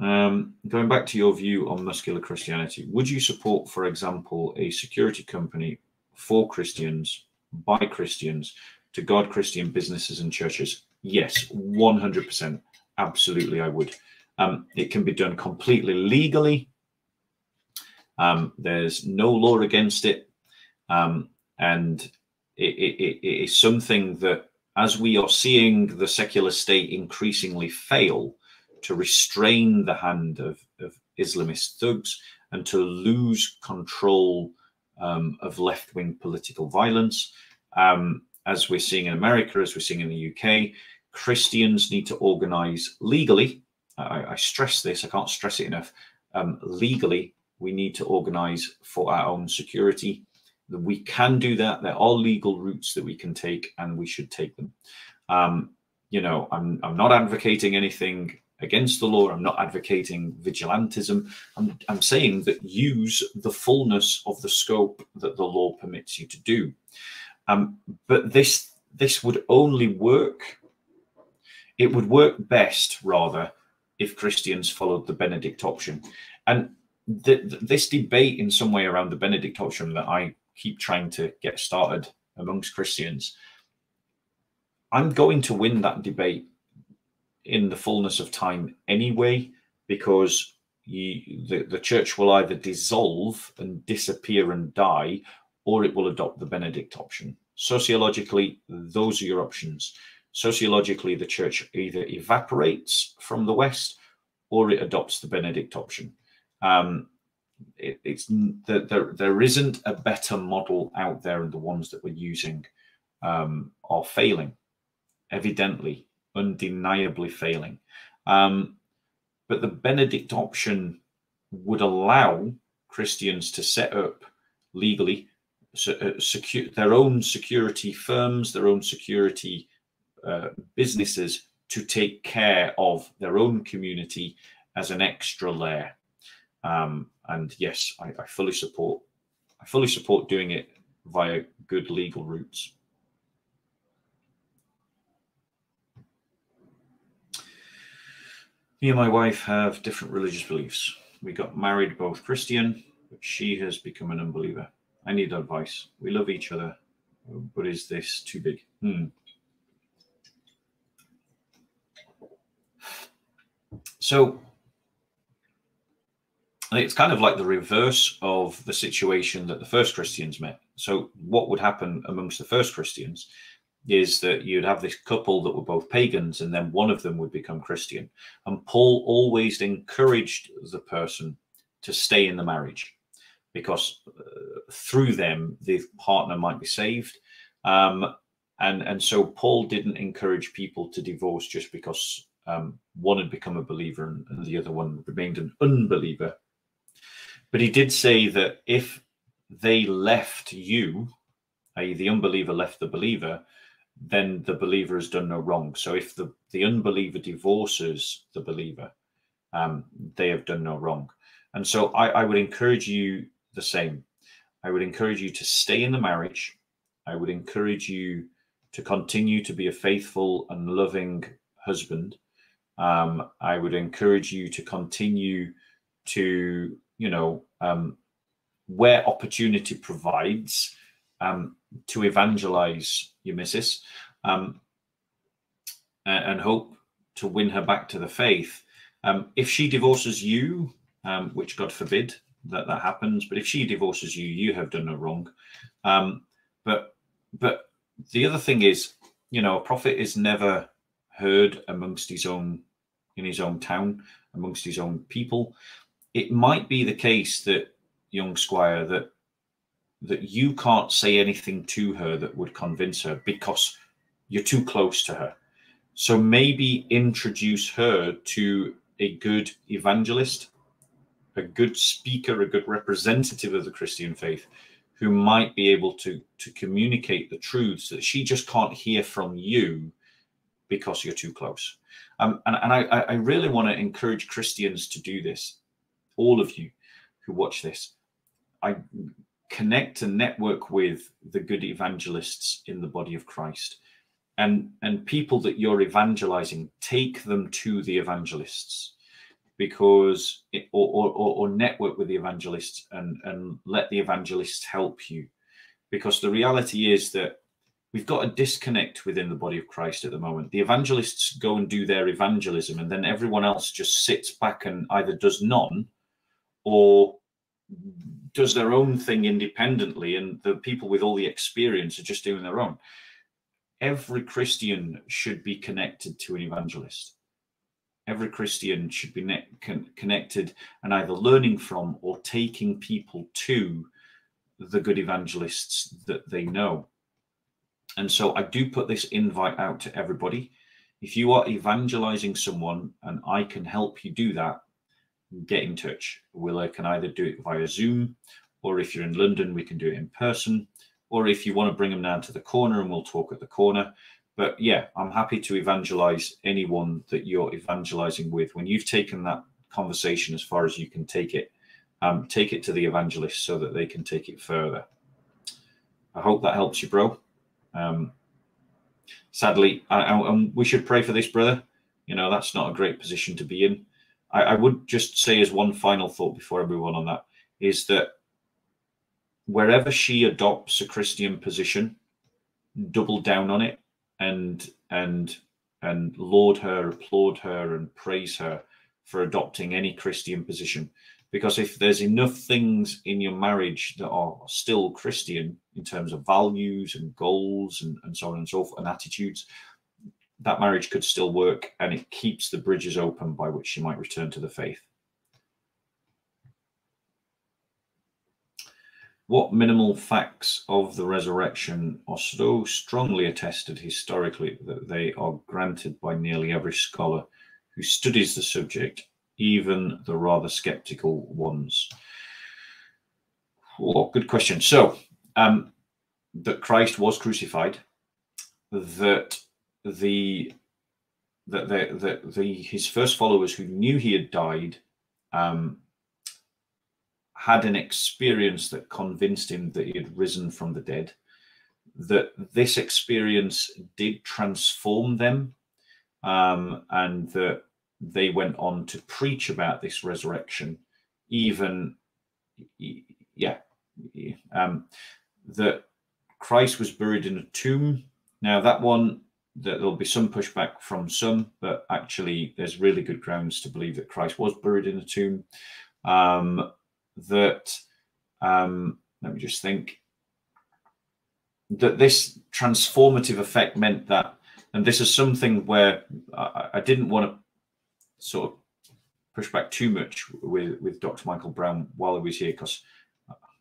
Um, going back to your view on muscular Christianity, would you support, for example, a security company for Christians, by Christians, to guard Christian businesses and churches? Yes, 100%. Absolutely, I would. Um, it can be done completely legally. Um, there's no law against it. Um, and it, it, it is something that, as we are seeing the secular state increasingly fail to restrain the hand of, of Islamist thugs and to lose control um, of left wing political violence, um, as we're seeing in America, as we're seeing in the UK, Christians need to organize legally. I, I stress this, I can't stress it enough. Um, legally, we need to organize for our own security. We can do that. There are legal routes that we can take, and we should take them. Um, you know, I'm, I'm not advocating anything against the law. I'm not advocating vigilantism. I'm, I'm saying that use the fullness of the scope that the law permits you to do. Um, but this this would only work it would work best, rather, if Christians followed the Benedict option. And this debate, in some way, around the Benedict option that I keep trying to get started amongst Christians, I'm going to win that debate in the fullness of time anyway, because you, the, the church will either dissolve and disappear and die, or it will adopt the Benedict option. Sociologically, those are your options sociologically, the church either evaporates from the West or it adopts the Benedict option. Um, it, it's there, there, there isn't a better model out there, and the ones that we're using um, are failing, evidently, undeniably failing. Um, but the Benedict option would allow Christians to set up legally uh, secure their own security firms, their own security uh, businesses to take care of their own community as an extra layer. Um, and yes, I, I fully support. I fully support doing it via good legal routes. Me and my wife have different religious beliefs. We got married both Christian, but she has become an unbeliever. I need advice. We love each other, but is this too big? Hmm. So it's kind of like the reverse of the situation that the first Christians met. So what would happen amongst the first Christians is that you'd have this couple that were both pagans and then one of them would become Christian. And Paul always encouraged the person to stay in the marriage because uh, through them the partner might be saved. Um, and, and so Paul didn't encourage people to divorce just because um, one had become a believer and, and the other one remained an unbeliever. But he did say that if they left you, i.e., the unbeliever left the believer, then the believer has done no wrong. So if the, the unbeliever divorces the believer, um, they have done no wrong. And so I, I would encourage you the same. I would encourage you to stay in the marriage. I would encourage you to continue to be a faithful and loving husband. Um, I would encourage you to continue to, you know, um, where opportunity provides, um, to evangelize your missus um, and, and, hope to win her back to the faith. Um, if she divorces you, um, which God forbid that that happens, but if she divorces you, you have done no wrong. Um, but but the other thing is, you know, a prophet is never heard amongst his own in his own town, amongst his own people. It might be the case that young squire that that you can't say anything to her that would convince her because you're too close to her. So maybe introduce her to a good evangelist, a good speaker, a good representative of the Christian faith who might be able to, to communicate the truths that she just can't hear from you because you're too close. Um, and and I, I really want to encourage Christians to do this, all of you who watch this. I connect and network with the good evangelists in the body of Christ and and people that you're evangelizing take them to the evangelists because it, or, or, or network with the evangelists and and let the evangelists help you because the reality is that we've got a disconnect within the body of Christ at the moment the evangelists go and do their evangelism and then everyone else just sits back and either does none or does their own thing independently, and the people with all the experience are just doing their own. Every Christian should be connected to an evangelist. Every Christian should be con connected and either learning from or taking people to the good evangelists that they know. And so I do put this invite out to everybody. If you are evangelizing someone and I can help you do that, get in touch. Willa can either do it via Zoom, or if you're in London, we can do it in person, or if you want to bring them down to the corner and we'll talk at the corner. But yeah, I'm happy to evangelize anyone that you're evangelizing with. When you've taken that conversation as far as you can take it, um, take it to the evangelist so that they can take it further. I hope that helps you, bro. Um, sadly, I, I, we should pray for this brother. You know, that's not a great position to be in. I, I would just say as one final thought before I move on on that is that wherever she adopts a Christian position, double down on it and and and laud her, applaud her, and praise her for adopting any Christian position. Because if there's enough things in your marriage that are still Christian in terms of values and goals and, and so on and so forth and attitudes, that marriage could still work and it keeps the bridges open by which she might return to the faith. What minimal facts of the resurrection are so strongly attested historically that they are granted by nearly every scholar who studies the subject, even the rather skeptical ones? Oh, good question. So, um, that Christ was crucified, that the that the, the, the his first followers who knew he had died um, had an experience that convinced him that he had risen from the dead. That this experience did transform them, um, and that they went on to preach about this resurrection, even yeah, um, that Christ was buried in a tomb. Now that one that there'll be some pushback from some, but actually there's really good grounds to believe that Christ was buried in a tomb. Um, that um, let me just think that this transformative effect meant that, and this is something where I, I didn't want to sort of push back too much with with Dr. Michael Brown while he was here because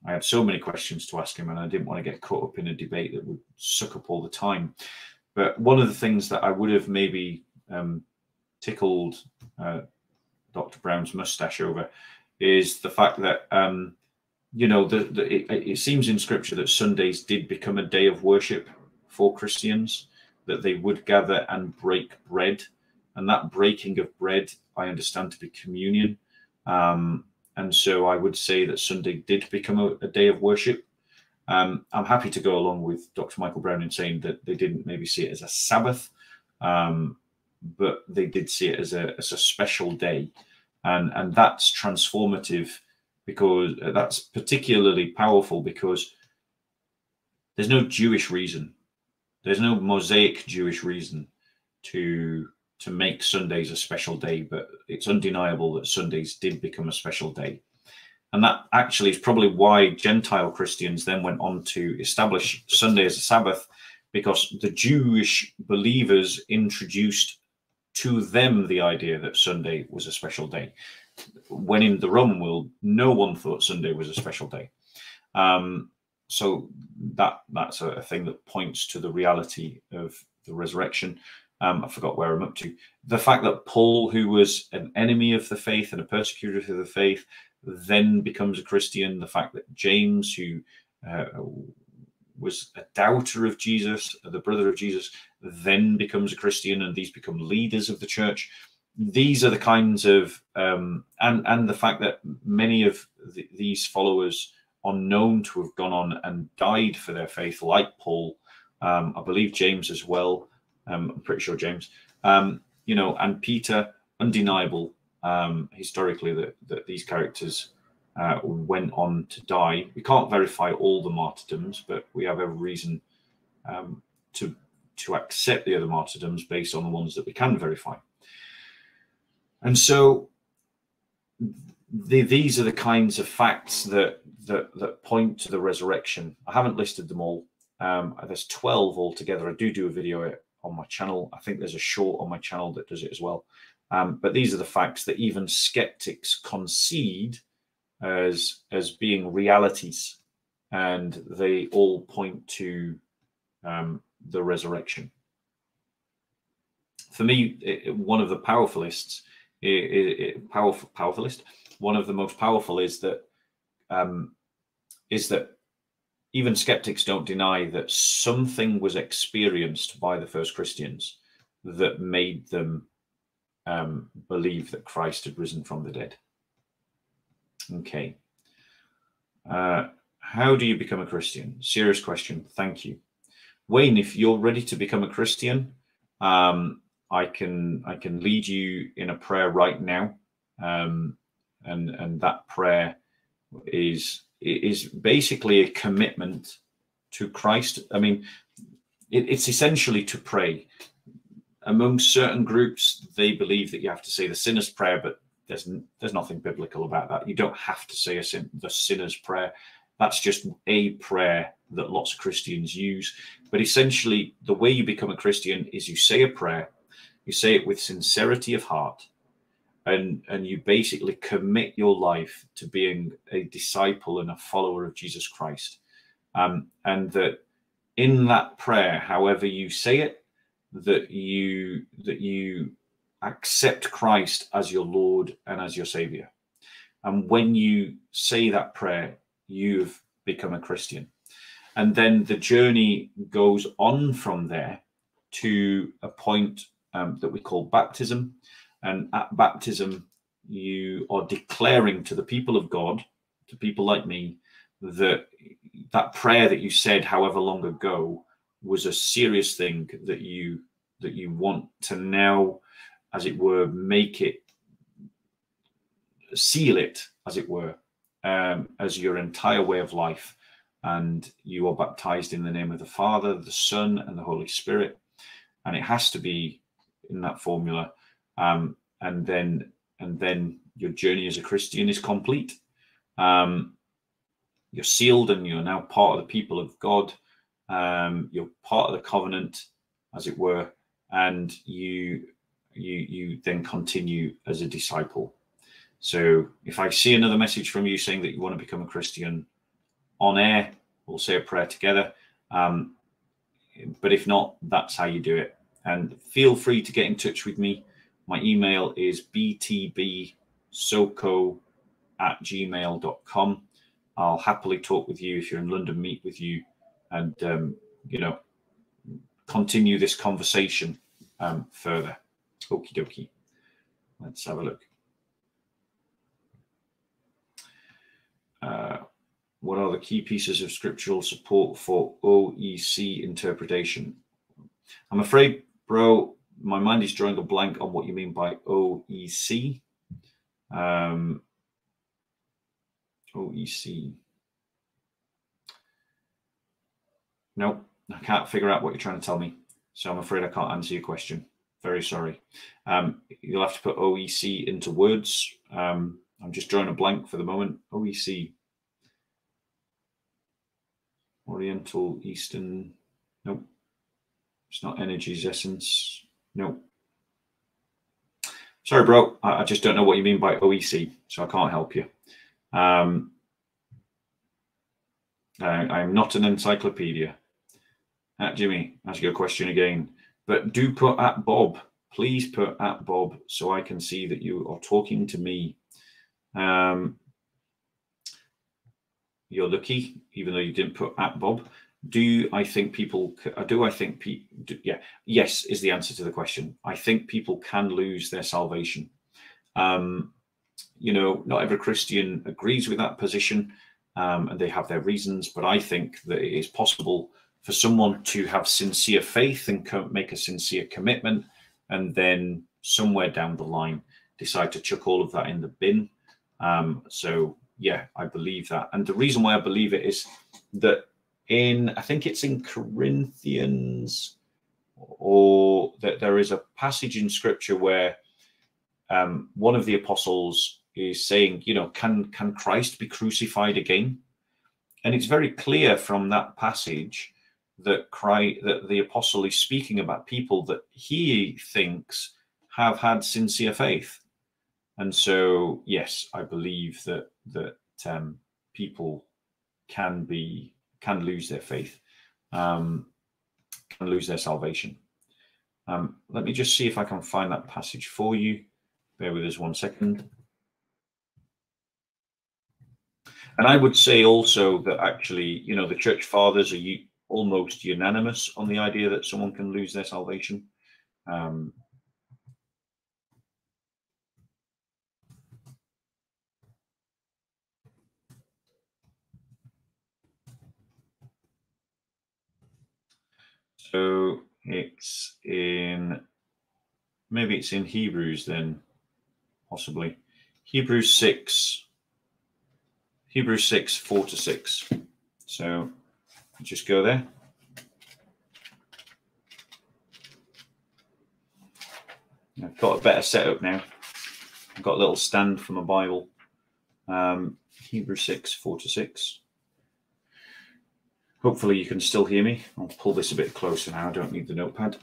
I had so many questions to ask him, and I didn't want to get caught up in a debate that would suck up all the time. But one of the things that I would have maybe um, tickled uh, Dr. Brown's mustache over is the fact that um, you know the, the it, it, seems in Scripture that Sundays did become a day of worship for Christians. that they would gather and break bread. And that breaking of bread, I understand to be communion. Um, and so I would say that Sunday did become a, a day of worship. Um, I'm happy to go along with Dr. Michael Brown in saying that they didn't maybe see it as a Sabbath, um, but they did see it as a, as a special day. And, and that's transformative because uh, that's particularly powerful because there's no Jewish reason, there's no Mosaic Jewish reason to to make Sundays a special day, but it's undeniable that Sundays did become a special day. And that actually is probably why Gentile Christians then went on to establish Sunday as a Sabbath, because the Jewish believers introduced to them the idea that Sunday was a special day. When in the Roman world, no one thought Sunday was a special day. Um, so that that's a, thing that points to the reality of the resurrection. Um, I forgot where I'm up to. The fact that Paul, who was an enemy of the faith and a persecutor of the faith, then becomes a Christian. The fact that James, who uh, was a doubter of Jesus, the brother of Jesus, then becomes a Christian, and these become leaders of the church. These are the kinds of um, and and the fact that many of the, these followers are known to have gone on and died for their faith, like Paul, um, I believe James as well. Um, I'm pretty sure James. Um, you know, and Peter, undeniable um, historically that, that these characters uh, went on to die. We can't verify all the martyrdoms, but we have every reason um, to to accept the other martyrdoms based on the ones that we can verify. And so the, these are the kinds of facts that, that that point to the resurrection. I haven't listed them all. Um, there's 12 altogether. I do do a video on my channel. I think there's a short on my channel that does it as well. Um, but these are the facts that even skeptics concede as as being realities, and they all point to um, the resurrection. For me, it, one of the powerfulists, it, it, powerful powerfulist, one of the most powerful is that um, is that even skeptics don't deny that something was experienced by the first Christians that made them um, believe that Christ had risen from the dead. Okay. Uh, how do you become a Christian? Serious question. Thank you. Wayne, if you're ready to become a Christian, um, I can I can lead you in a prayer right now, um, and and that prayer is is basically a commitment to Christ. I mean, it, it's essentially to pray. Among certain groups, they believe that you have to say the sinner's prayer, but there's there's nothing biblical about that. You don't have to say a sin, the sinner's prayer. That's just a prayer that lots of Christians use. But essentially, the way you become a Christian is you say a prayer, you say it with sincerity of heart, and and you basically commit your life to being a disciple and a follower of Jesus Christ. Um, and that in that prayer, however you say it, that you that you accept Christ as your Lord and as your Savior. And when you say that prayer, you've become a Christian. And then the journey goes on from there to a point um, that we call baptism. And at baptism, you are declaring to the people of God, to people like me, that that prayer that you said however long ago was a serious thing that you that you want to now as it were, make it, seal it, as it were, um, as your entire way of life. And you are baptized in the name of the Father, the Son, and the Holy Spirit. And it has to be in that formula. Um, and then, and then your journey as a Christian is complete. Um, you're sealed, and you're now part of the people of God. Um, you're part of the covenant, as it were, and you you you then continue as a disciple. So if I see another message from you saying that you want to become a Christian on air, we'll say a prayer together. Um, but if not, that's how you do it. And feel free to get in touch with me. My email is btbsoco at gmail.com. I'll happily talk with you if you're in London, meet with you and, um, you know, continue this conversation um, further. Okie dokie. Let's have a look. Uh, what are the key pieces of scriptural support for OEC interpretation? I'm afraid, bro, my mind is drawing a blank on what you mean by OEC. Um, OEC. No, I can't figure out what you're trying to tell me. So I'm afraid I can't answer your question. Very sorry. Um, you'll have to put OEC into words. Um, I'm just drawing a blank for the moment. OEC. Oriental, Eastern. Nope. It's not energy's essence. Nope. Sorry, bro. I, I just don't know what you mean by OEC, so I can't help you. Um, I, I'm not an encyclopedia. At Jimmy, ask your question again. But do put at Bob. Please put at Bob so I can see that you are talking to me. Um, you're lucky, even though you didn't put at Bob. Do I think people? Uh, do I think people? Yeah, yes is the answer to the question. I think people can lose their salvation. Um, you know, not every Christian agrees with that position, um, and they have their reasons. But I think that it is possible for someone to have sincere faith and co- make a sincere commitment, and then somewhere down the line decide to chuck all of that in the bin. Um, so yeah, I believe that, and the reason why I believe it is that in I think it's in Corinthians, or that there is a passage in Scripture where um, one of the apostles is saying, you know, can can Christ be crucified again? And it's very clear from that passage that cry that the apostle is speaking about people that he thinks have had sincere faith. And so yes i believe that that um, people can be can lose their faith um, can lose their salvation. Um, let me just see if i can find that passage for you. Bear with us one second. And i would say also that actually you know the church fathers are almost unanimous on the idea that someone can lose their salvation. Um, so it's in maybe it's in Hebrews then, possibly Hebrews six. Hebrews six four to six. So just go there. I've got a better setup now. I've got a little stand for my Bible. Um, Hebrew 6, 4 to 6. Hopefully you can still hear me. I'll pull this a bit closer now. I don't need the notepad.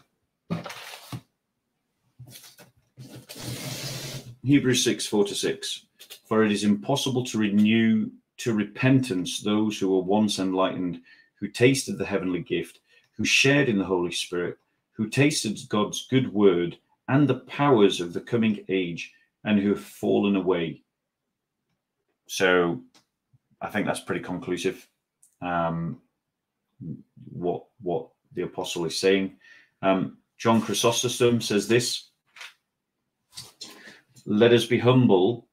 Hebrews 6, 4 to 6. For it is impossible to renew to repentance those who were once enlightened who tasted the heavenly gift, who shared in the Holy Spirit, who tasted God's good word and the powers of the coming age, and who have fallen away. So I think that's pretty conclusive. Um, what what the apostle is saying. Um, John Chrysostom says this: "Let us be humble.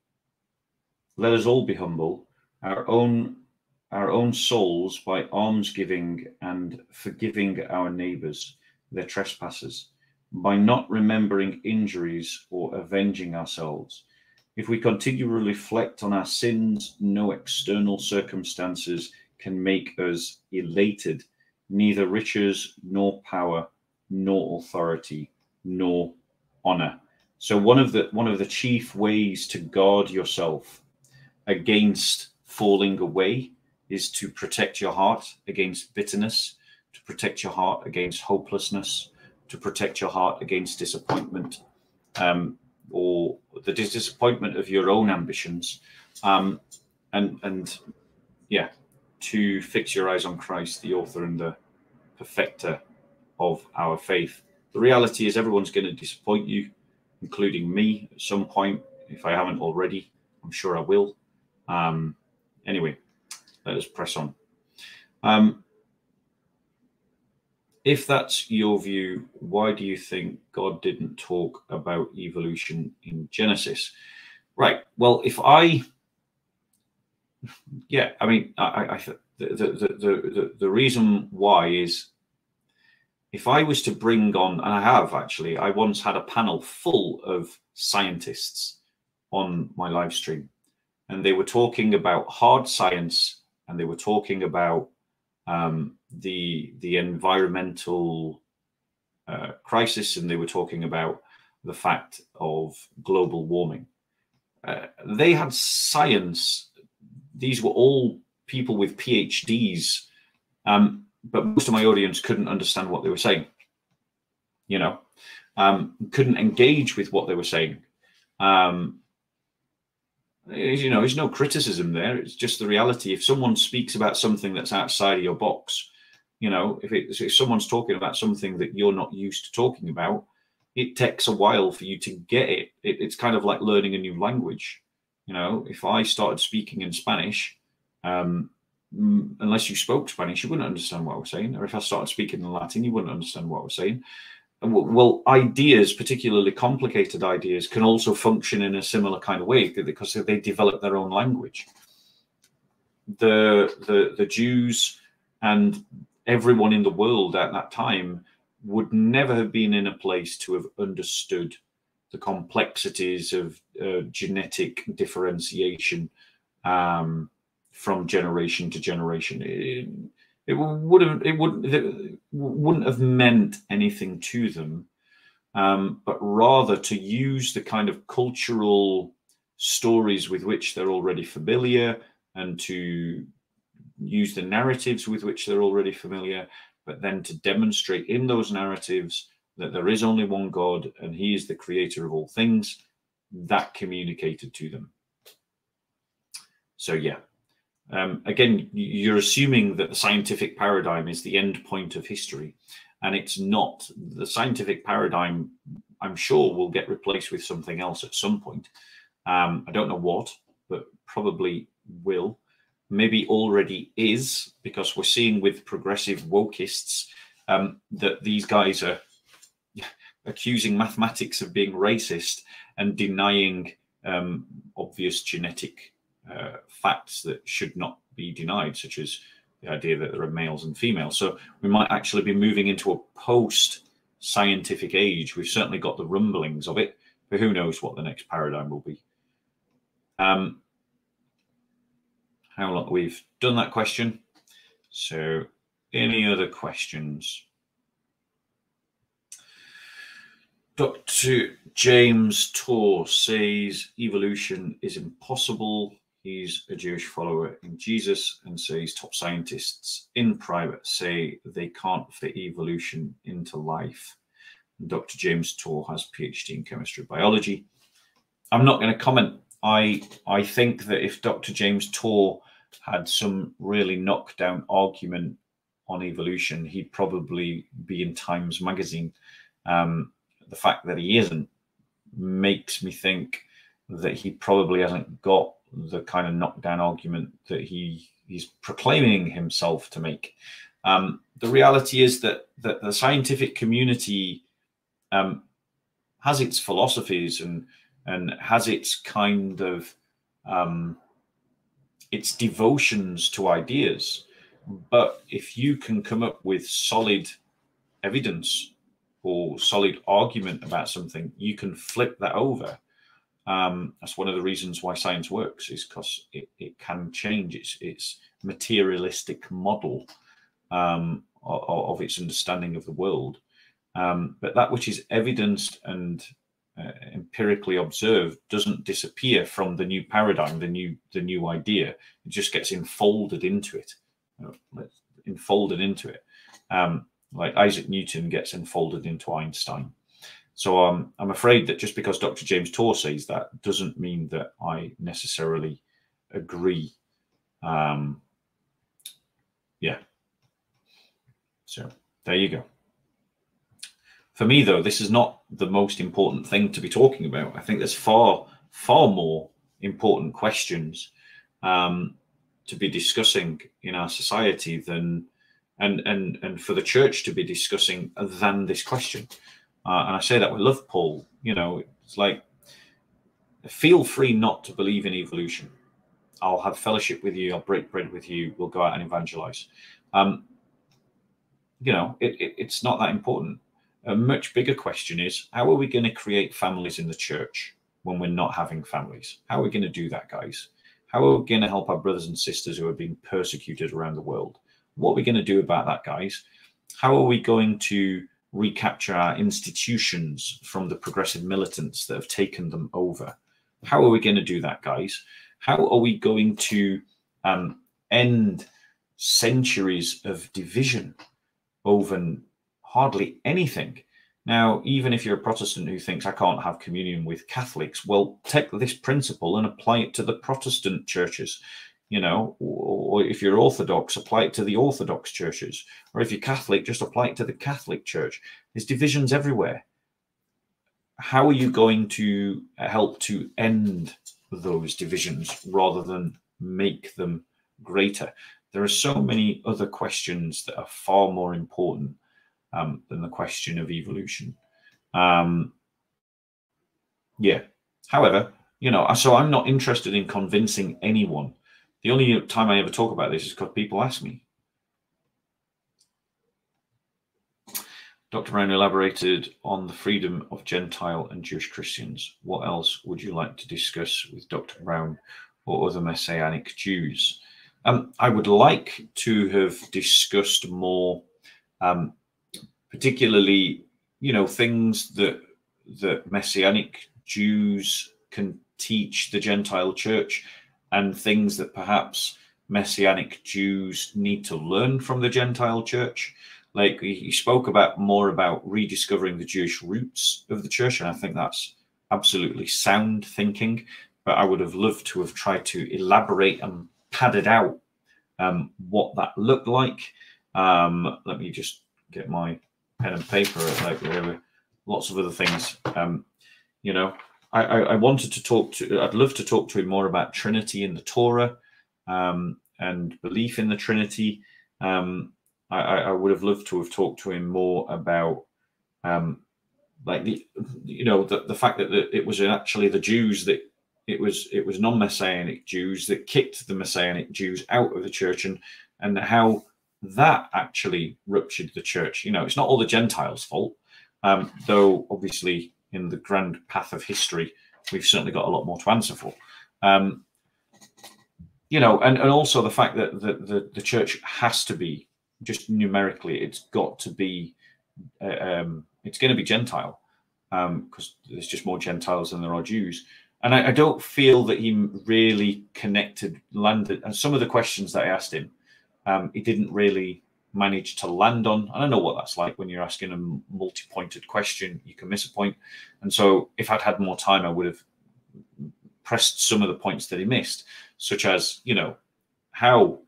Let us all be humble. Our own our own souls by almsgiving and forgiving our neighbors their trespasses, by not remembering injuries or avenging ourselves. If we continue to reflect on our sins, no external circumstances can make us elated, neither riches nor power, nor authority, nor honor. So one of the one of the chief ways to guard yourself against falling away is to protect your heart against bitterness, to protect your heart against hopelessness, to protect your heart against disappointment, um, or the disappointment of your own ambitions, um, and and yeah, to fix your eyes on Christ, the author and the perfecter of our faith. The reality is, everyone's going to disappoint you, including me, at some point. If I haven't already, I'm sure I will. Um, anyway, let us press on. Um, if that's your view, why do you think God didn't talk about evolution in Genesis? Right. Well, if I, yeah, I mean, I, I the, the, the, the, the reason why is if I was to bring on, and I have actually, I once had a panel full of scientists on my live stream, and they were talking about hard science and they were talking about um, the the environmental uh, crisis, and they were talking about the fact of global warming. Uh, they had science; these were all people with PhDs, um, but most of my audience couldn't understand what they were saying. You know, um, couldn't engage with what they were saying. Um, you know, there's no criticism there. It's just the reality. If someone speaks about something that's outside of your box, you know, if, it, if someone's talking about something that you're not used to talking about, it takes a while for you to get it. it. It's kind of like learning a new language. You know, if I started speaking in Spanish, um, unless you spoke Spanish, you wouldn't understand what I was saying. Or if I started speaking in Latin, you wouldn't understand what I was saying well, ideas, particularly complicated ideas, can also function in a similar kind of way because they develop their own language. The the the Jews and everyone in the world at that time would never have been in a place to have understood the complexities of uh, genetic differentiation um, from generation to generation. It, would have it wouldn't it wouldn't have meant anything to them, um, but rather to use the kind of cultural stories with which they're already familiar and to use the narratives with which they're already familiar, but then to demonstrate in those narratives that there is only one God and He is the creator of all things. That communicated to them. So yeah, um, again, you're assuming that the scientific paradigm is the end point of history, and it's not. The scientific paradigm, I'm sure, will get replaced with something else at some point. Um, I don't know what, but probably will. Maybe already is, because we're seeing with progressive wokeists um, that these guys are accusing mathematics of being racist and denying um, obvious genetic uh, facts that should not be denied, such as the idea that there are males and females. So we might actually be moving into a post scientific age. We've certainly got the rumblings of it, but who knows what the next paradigm will be. Um, how long we've done that question. So any other questions? Dr. James Tour says evolution is impossible He's a Jewish follower in Jesus and says top scientists in private say they can't fit evolution into life. And Dr. James Tour has PhD in chemistry biology. I'm not going to comment. I I think that if Dr. James Tour had some really knockdown argument on evolution, he'd probably be in Times Magazine. Um, the fact that he isn't makes me think that he probably hasn't got the kind of knockdown argument that he he's proclaiming himself to make. Um, the reality is that that the scientific community um, has its philosophies and and has its kind of um, its devotions to ideas. But if you can come up with solid evidence or solid argument about something, you can flip that over um, that's one of the reasons why science works is because it, it can change its its materialistic model um, of, of, its understanding of the world. Um, but that which is evidenced and uh, empirically observed doesn't disappear from the new paradigm, the new the new idea. It just gets enfolded into it, know, enfolded into it, um, like Isaac Newton gets enfolded into Einstein. So um, I'm afraid that just because Dr. James Tour says that doesn't mean that I necessarily agree. Um, yeah. So there you go. For me, though, this is not the most important thing to be talking about. I think there's far, far more important questions um, to be discussing in our society than and and and for the church to be discussing than this question. Uh, and I say that with love, Paul. You know, it's like feel free not to believe in evolution. I'll have fellowship with you. I'll break bread with you. We'll go out and evangelize. Um, you know, it, it, it's not that important. A much bigger question is how are we going to create families in the church when we're not having families? How are we going to do that, guys? How are we going to help our brothers and sisters who are being persecuted around the world? What are we going to do about that, guys? How are we going to recapture our institutions from the progressive militants that have taken them over? How are we going to do that, guys? How are we going to um, end centuries of division over hardly anything? Now, even if you're a Protestant who thinks I can't have communion with Catholics, well, take this principle and apply it to the Protestant churches. You know, or if you're Orthodox, apply it to the Orthodox churches. Or if you're Catholic, just apply it to the Catholic Church. There's divisions everywhere. How are you going to help to end those divisions rather than make them greater? There are so many other questions that are far more important um, than the question of evolution. Um, yeah. However, you know, so I'm not interested in convincing anyone. The only time I ever talk about this is because people ask me. Dr. Brown elaborated on the freedom of Gentile and Jewish Christians. What else would you like to discuss with Dr. Brown or other Messianic Jews? Um, I would like to have discussed more um, particularly, you know, things that that Messianic Jews can teach the Gentile church and things that perhaps Messianic Jews need to learn from the Gentile church. Like he spoke about more about rediscovering the Jewish roots of the church, and I think that's absolutely sound thinking. But I would have loved to have tried to elaborate and padded out um, what that looked like. Um, let me just get my pen and paper, like there were lots of other things. Um, you know, I, I, I, wanted to talk to, I'd love to talk to him more about Trinity in the Torah um, and belief in the Trinity. Um, I, I, would have loved to have talked to him more about, um, like the, you know, the, the fact that the, it was actually the Jews that it was it was non-messianic Jews that kicked the messianic Jews out of the church, and and how that actually ruptured the church. You know, it's not all the Gentiles' fault, um, though obviously in the grand path of history, we've certainly got a lot more to answer for. Um, you know, and, and also the fact that the, the, the church has to be just numerically, it's got to be, uh, um, it's going to be Gentile because um, there's just more Gentiles than there are Jews. And I, I, don't feel that he really connected, landed, and some of the questions that I asked him, um, he didn't really manage to land on. I don't know what that's like when you're asking a multi-pointed question. You can miss a point. point, and so if I'd had more time, I would have pressed some of the points that he missed, such as you know how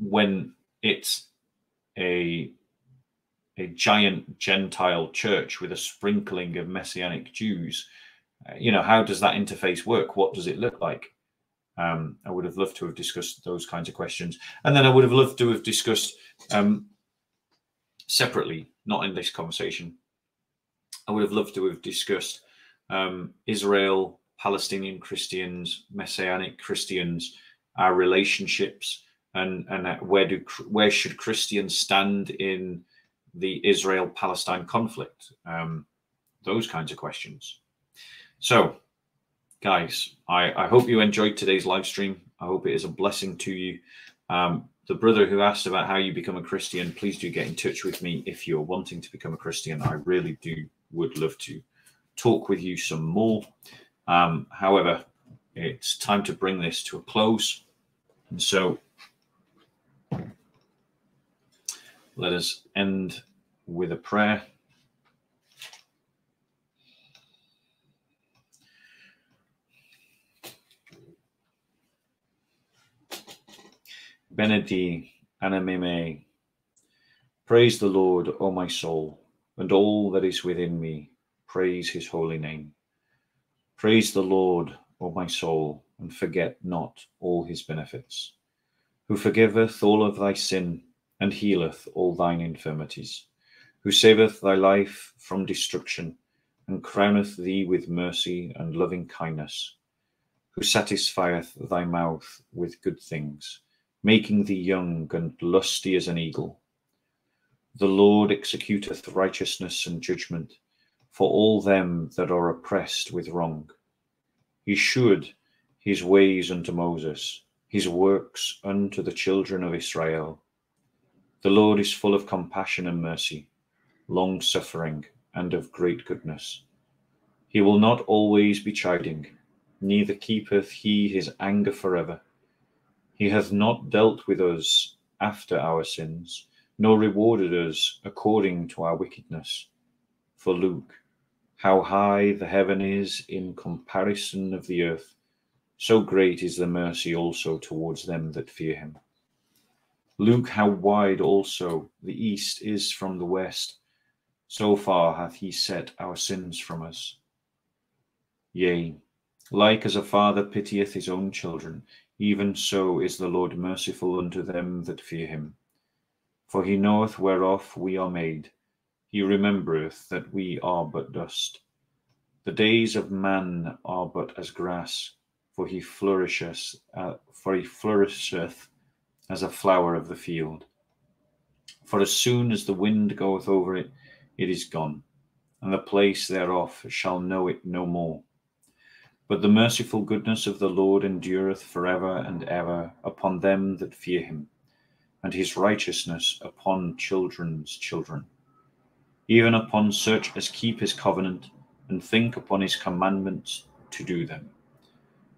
when it's a a giant Gentile church with a sprinkling of Messianic Jews, uh, you know how does that interface work? What does it look like? Um, I would have loved to have discussed those kinds of questions. And then I would have loved to have discussed um, separately, not in this conversation. I would have loved to have discussed um, Israel, Palestinian Christians, Messianic Christians, our relationships, and and where do where should Christians stand in the Israel-Palestine conflict? Um, those kinds of questions. So guys, I, I hope you enjoyed today's live stream. I hope it is a blessing to you. Um, the brother who asked about how you become a Christian, please do get in touch with me if you're wanting to become a Christian. I really do would love to talk with you some more. Um, however, it's time to bring this to a close. And so let us end with a prayer. Benedic anima Praise the Lord, O my soul, and all that is within me. Praise his holy name. Praise the Lord, O my soul, and forget not all his benefits, who forgiveth all of thy sin, and healeth all thine infirmities, who saveth thy life from destruction, and crowneth thee with mercy and loving kindness, who satisfieth thy mouth with good things, making thee young and lusty as an eagle. The Lord executeth righteousness and judgment for all them that are oppressed with wrong. He shewed his ways unto Moses, his works unto the children of Israel. The Lord is full of compassion and mercy, long suffering, and of great goodness. He will not always be chiding, neither keepeth he his anger forever. He hath not dealt with us after our sins, nor rewarded us according to our wickedness. For Luke, how high the heaven is in comparison of the earth, so great is the mercy also towards them that fear him. Luke, how wide also the east is from the west, so far hath he set our sins from us. Yea, like as a father pitieth his own children, even so is the Lord merciful unto them that fear him. For he knoweth whereof we are made he remembereth that we are but dust. The days of man are but as grass, for he flourisheth, uh, for he flourisheth as a flower of the field. For as soon as the wind goeth over it, it is gone, and the place thereof shall know it no more. But the merciful goodness of the Lord endureth forever and ever upon them that fear him, and his righteousness upon children's children even upon such as keep his covenant and think upon his commandments to do them.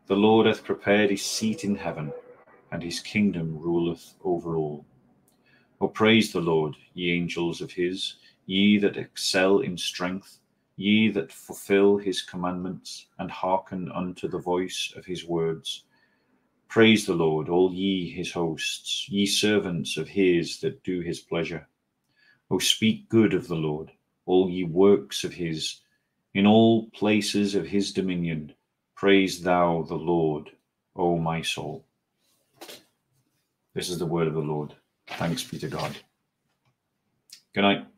The Lord hath prepared his seat in heaven, and his kingdom ruleth over all. O praise the Lord, ye angels of his, ye that excel in strength, ye that fulfill his commandments, and hearken unto the voice of his words. Praise the Lord, all ye his hosts, ye servants of his that do his pleasure. O speak good of the Lord, all ye works of his, in all places of his dominion. Praise thou the Lord, O my soul. This is the word of the Lord. Thanks be to God. Good night.